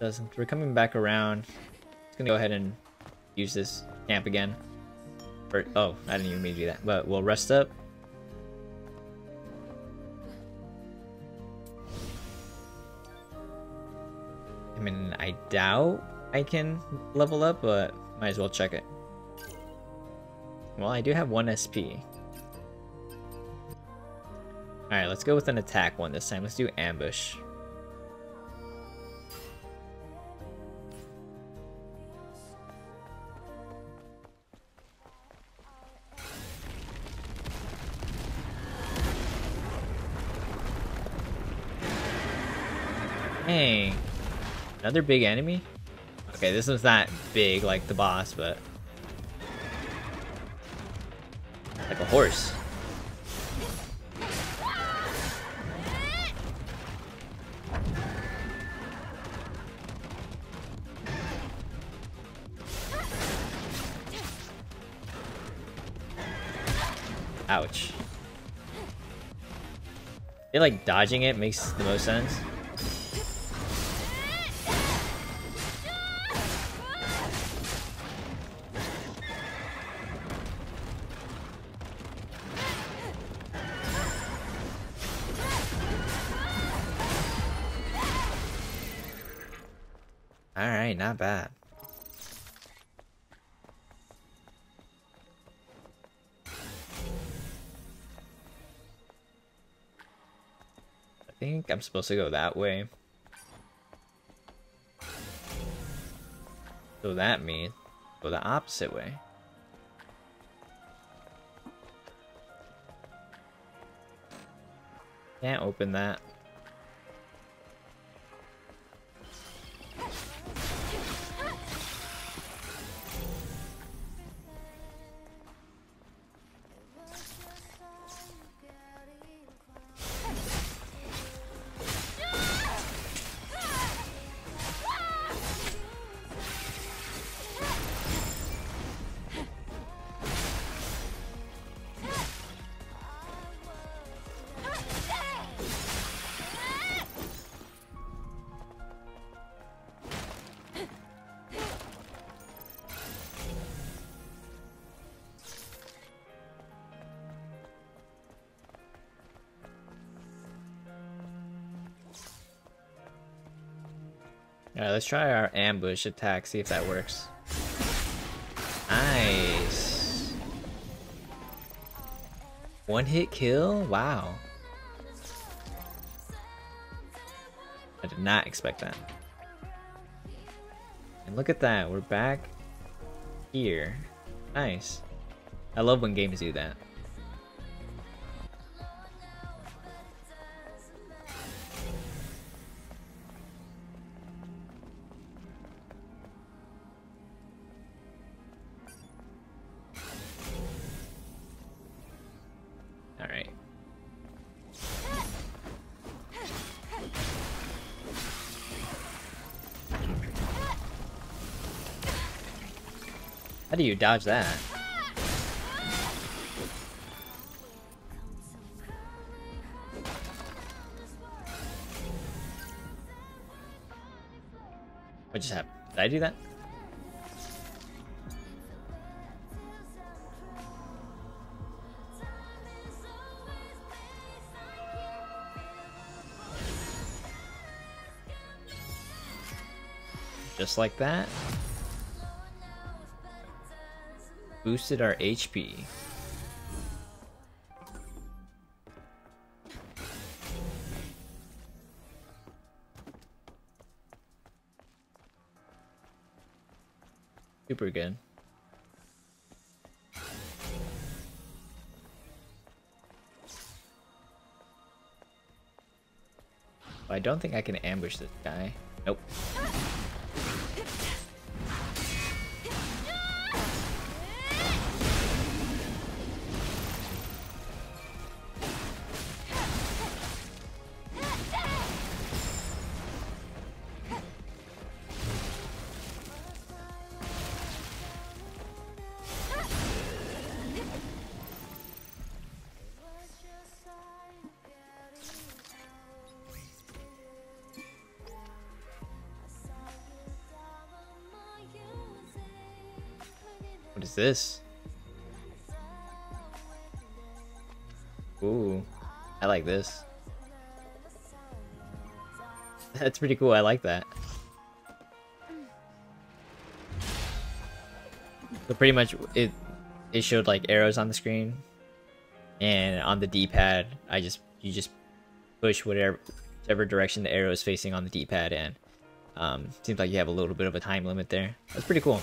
Doesn't we're coming back around. Just gonna go ahead and use this camp again. Or oh, I didn't even mean to do that. But we'll rest up. I mean, I doubt I can level up, but might as well check it. Well, I do have one SP. Alright, let's go with an attack one this time. Let's do ambush. Dang. Another big enemy? Okay, this one's not big like the boss, but... Like a horse. Ouch. I feel like dodging it makes the most sense. Not bad. I think I'm supposed to go that way. So that means go the opposite way. Can't open that. Alright, let's try our ambush attack, see if that works. Nice. One hit kill? Wow. I did not expect that. And look at that, we're back here. Nice. I love when games do that. Dodge that? What just happened? Did I do that? Just like that. Boosted our HP. Super good. I don't think I can ambush this guy. Nope. What is this? Ooh, I like this. That's pretty cool, I like that. So pretty much it it showed like arrows on the screen and on the D-pad I just you just push whatever whichever direction the arrow is facing on the D-pad and um, seems like you have a little bit of a time limit there. That's pretty cool.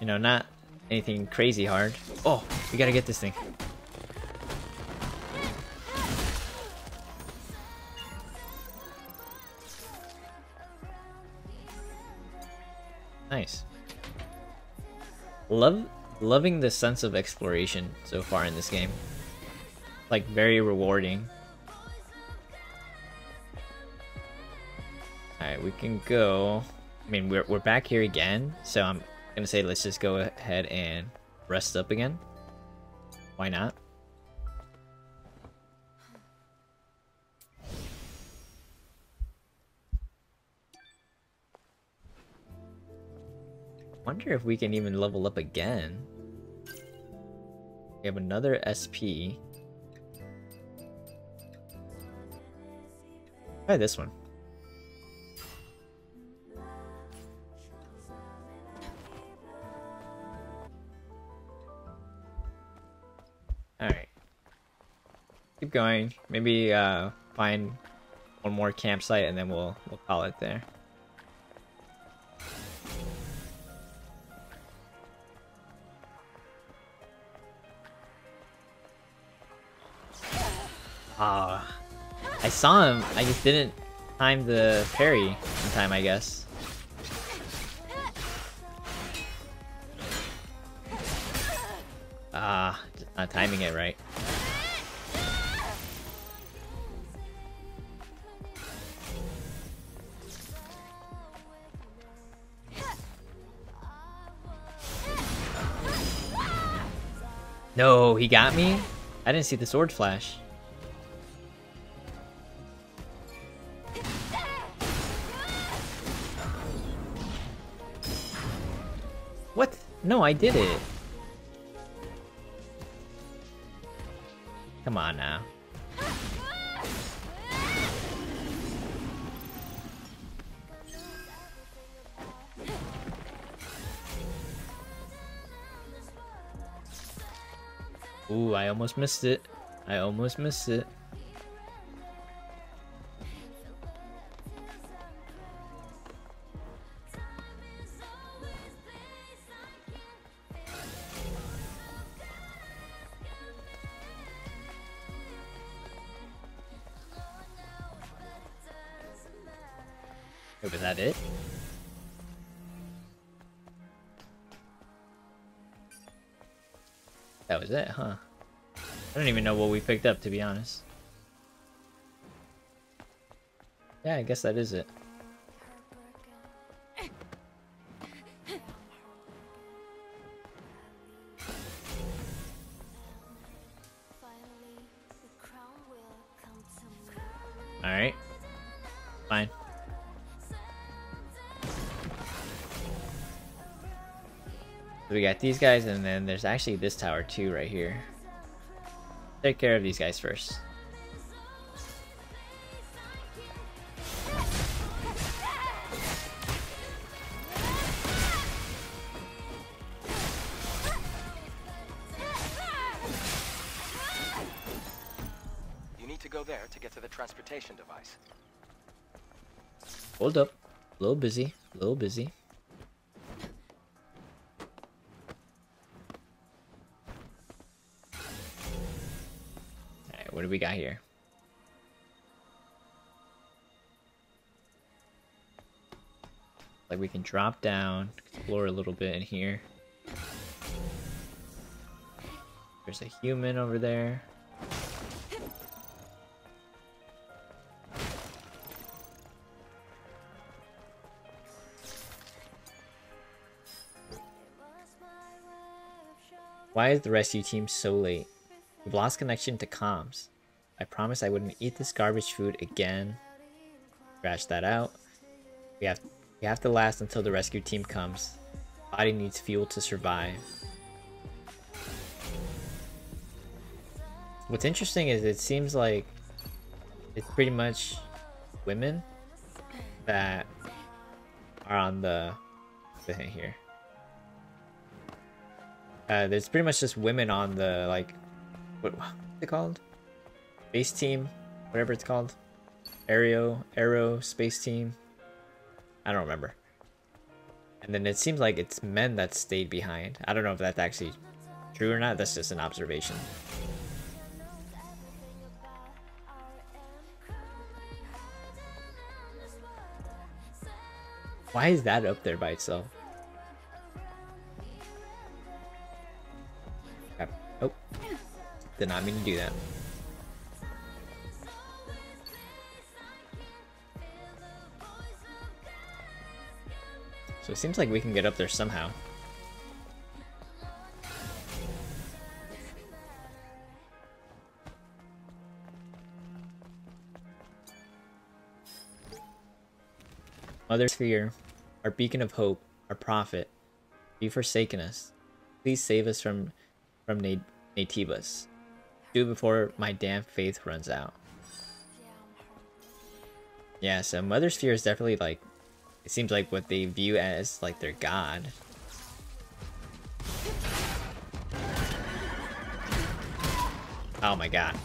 You know, not anything crazy hard. Oh, we gotta get this thing. Nice. Love loving the sense of exploration so far in this game. Like very rewarding. Alright, we can go. I mean, we're, we're back here again, so I'm gonna say let's just go ahead and rest up again. Why not? Wonder if we can even level up again. We have another SP. Try this one. Keep going. Maybe uh, find one more campsite and then we'll we'll call it there. Ah, I saw him. I just didn't time the parry in time, I guess. Ah, just not timing it right. No, he got me? I didn't see the sword flash. What? No, I did it. Come on now. I almost missed it. I almost missed it. Was that it? That was it, huh? Know what we picked up, to be honest. Yeah, I guess that is it. Alright. Fine. So we got these guys, and then there's actually this tower too right here. Take care of these guys first. You need to go there to get to the transportation device. Hold up. A little busy. A little busy. We got here? Like we can drop down, explore a little bit in here. There's a human over there. Why is the rescue team so late? We've lost connection to comms. I promised I wouldn't eat this garbage food again. Scratch that out. We have we have to last until the rescue team comes. Body needs fuel to survive. What's interesting is it seems like it's pretty much women that are on the thing here. Uh, there's pretty much just women on the like, what what's it called? Space team, whatever it's called. Aero, Aero Space Team. I don't remember. And then it seems like it's men that stayed behind. I don't know if that's actually true or not. That's just an observation. Why is that up there by itself? Oh. Did not mean to do that. So it seems like we can get up there somehow. Mother Sphere, our beacon of hope, our prophet, you've forsaken us. Please save us from from Na Naytibas. Do it before my damn faith runs out. Yeah, so Mother Sphere is definitely like it seems like what they view as like their god. Oh my god.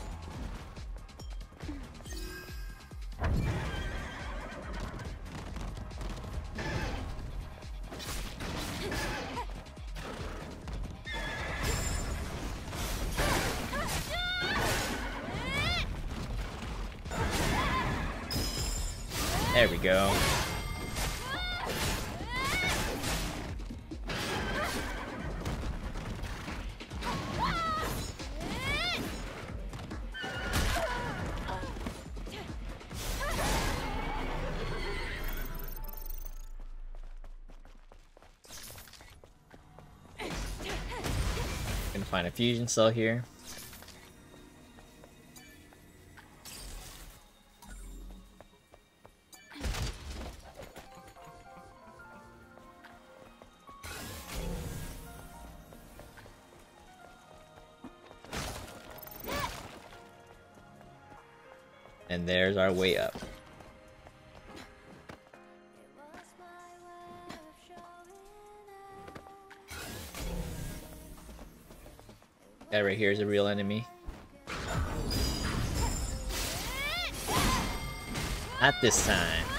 Fusion cell here. And there's our way up. Right here is a real enemy. Not this time.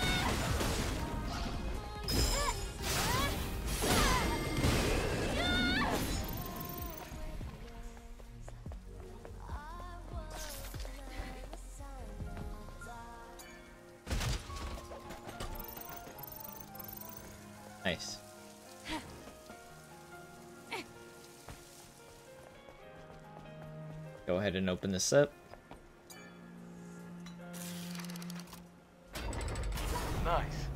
Ahead and open this up. Nice.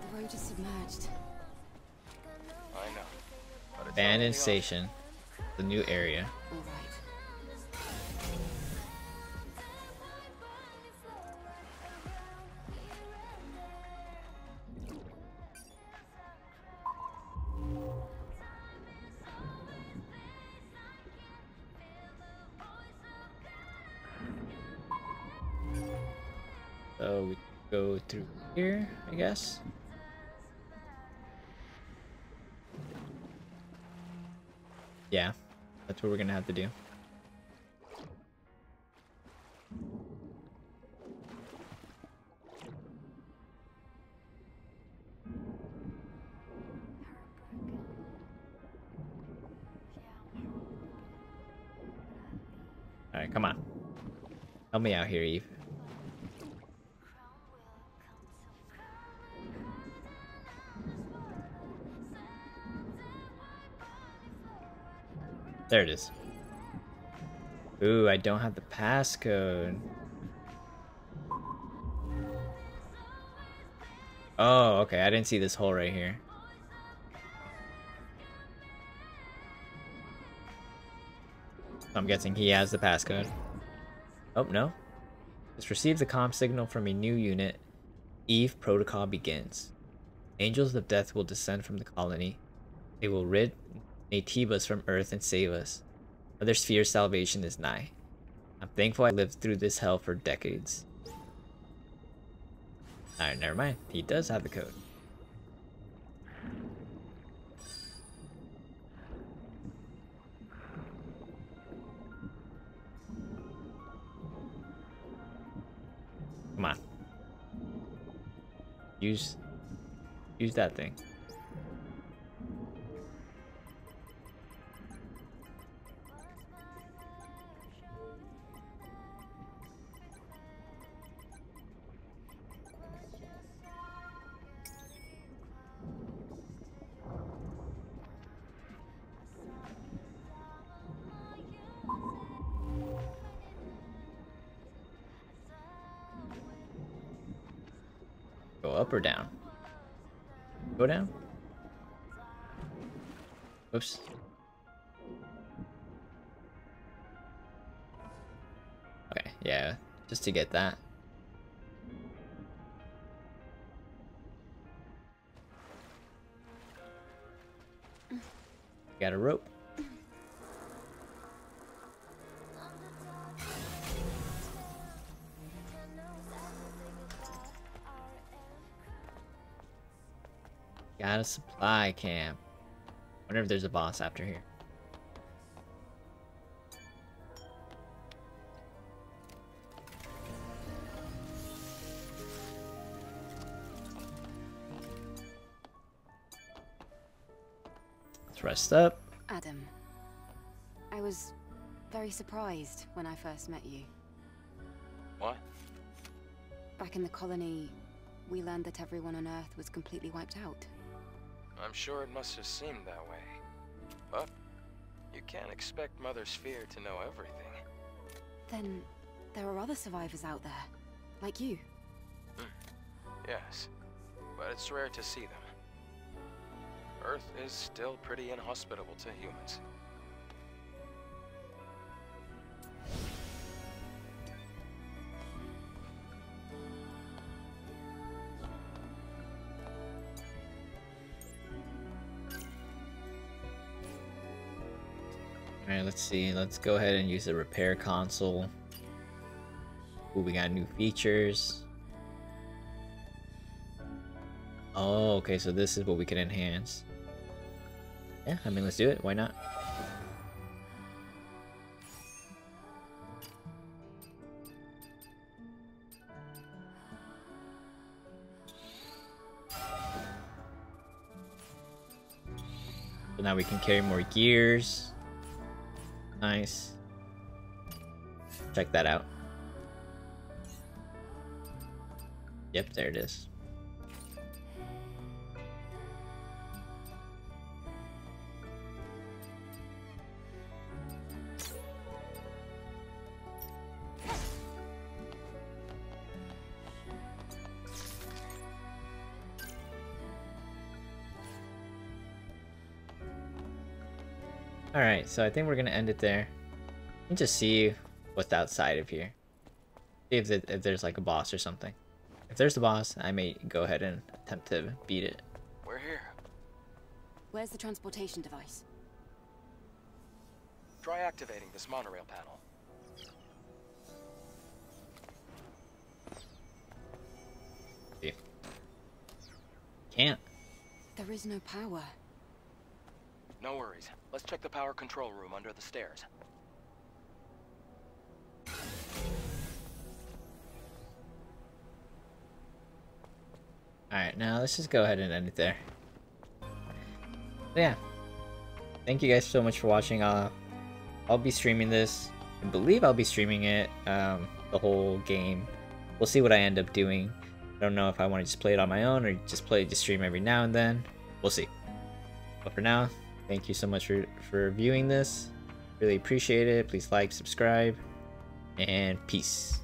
The road is submerged. I know. Abandoned station. The new area. Go through here, I guess. Yeah, that's what we're gonna have to do. Alright, come on. Help me out here, Eve. There it is. Ooh, I don't have the passcode. Oh, okay. I didn't see this hole right here. I'm guessing he has the passcode. Oh, no. Just received the comm signal from a new unit. Eve protocol begins. Angels of death will descend from the colony. They will rid Naytibas from Earth and save us. Mother Sphere's salvation is nigh. I'm thankful I lived through this hell for decades. Alright, never mind. He does have the code. Come on. Use use that thing. That. Got a rope. Got a supply camp. Wonder if there's a boss after here. Let's rest up. Adam, I was very surprised when I first met you. What? Back in the colony, we learned that everyone on Earth was completely wiped out. I'm sure it must have seemed that way. But you can't expect Mother Sphere to know everything. Then there are other survivors out there, like you. Hmm. Yes, but it's rare to see them. Earth is still pretty inhospitable to humans. Alright, let's see. Let's go ahead and use the repair console. Ooh, we got new features. Oh, okay, so this is what we can enhance. Yeah, I mean, let's do it. Why not? So now we can carry more gears. Nice. Check that out. Yep, there it is. So I think we're gonna end it there. And just see what's outside of here. See if, it, if there's like a boss or something. If there's a boss, I may go ahead and attempt to beat it. We're here. Where's the transportation device? Try activating this monorail panel. See. Can't. There is no power. No worries. Let's check the power control room under the stairs. Alright, now let's just go ahead and end it there. But yeah. Thank you guys so much for watching. Uh, I'll be streaming this. I believe I'll be streaming it, um, the whole game. We'll see what I end up doing. I don't know if I want to just play it on my own or just play the stream every now and then. We'll see. But for now, thank you so much for, for viewing this. Really appreciate it. Please like, subscribe, and peace.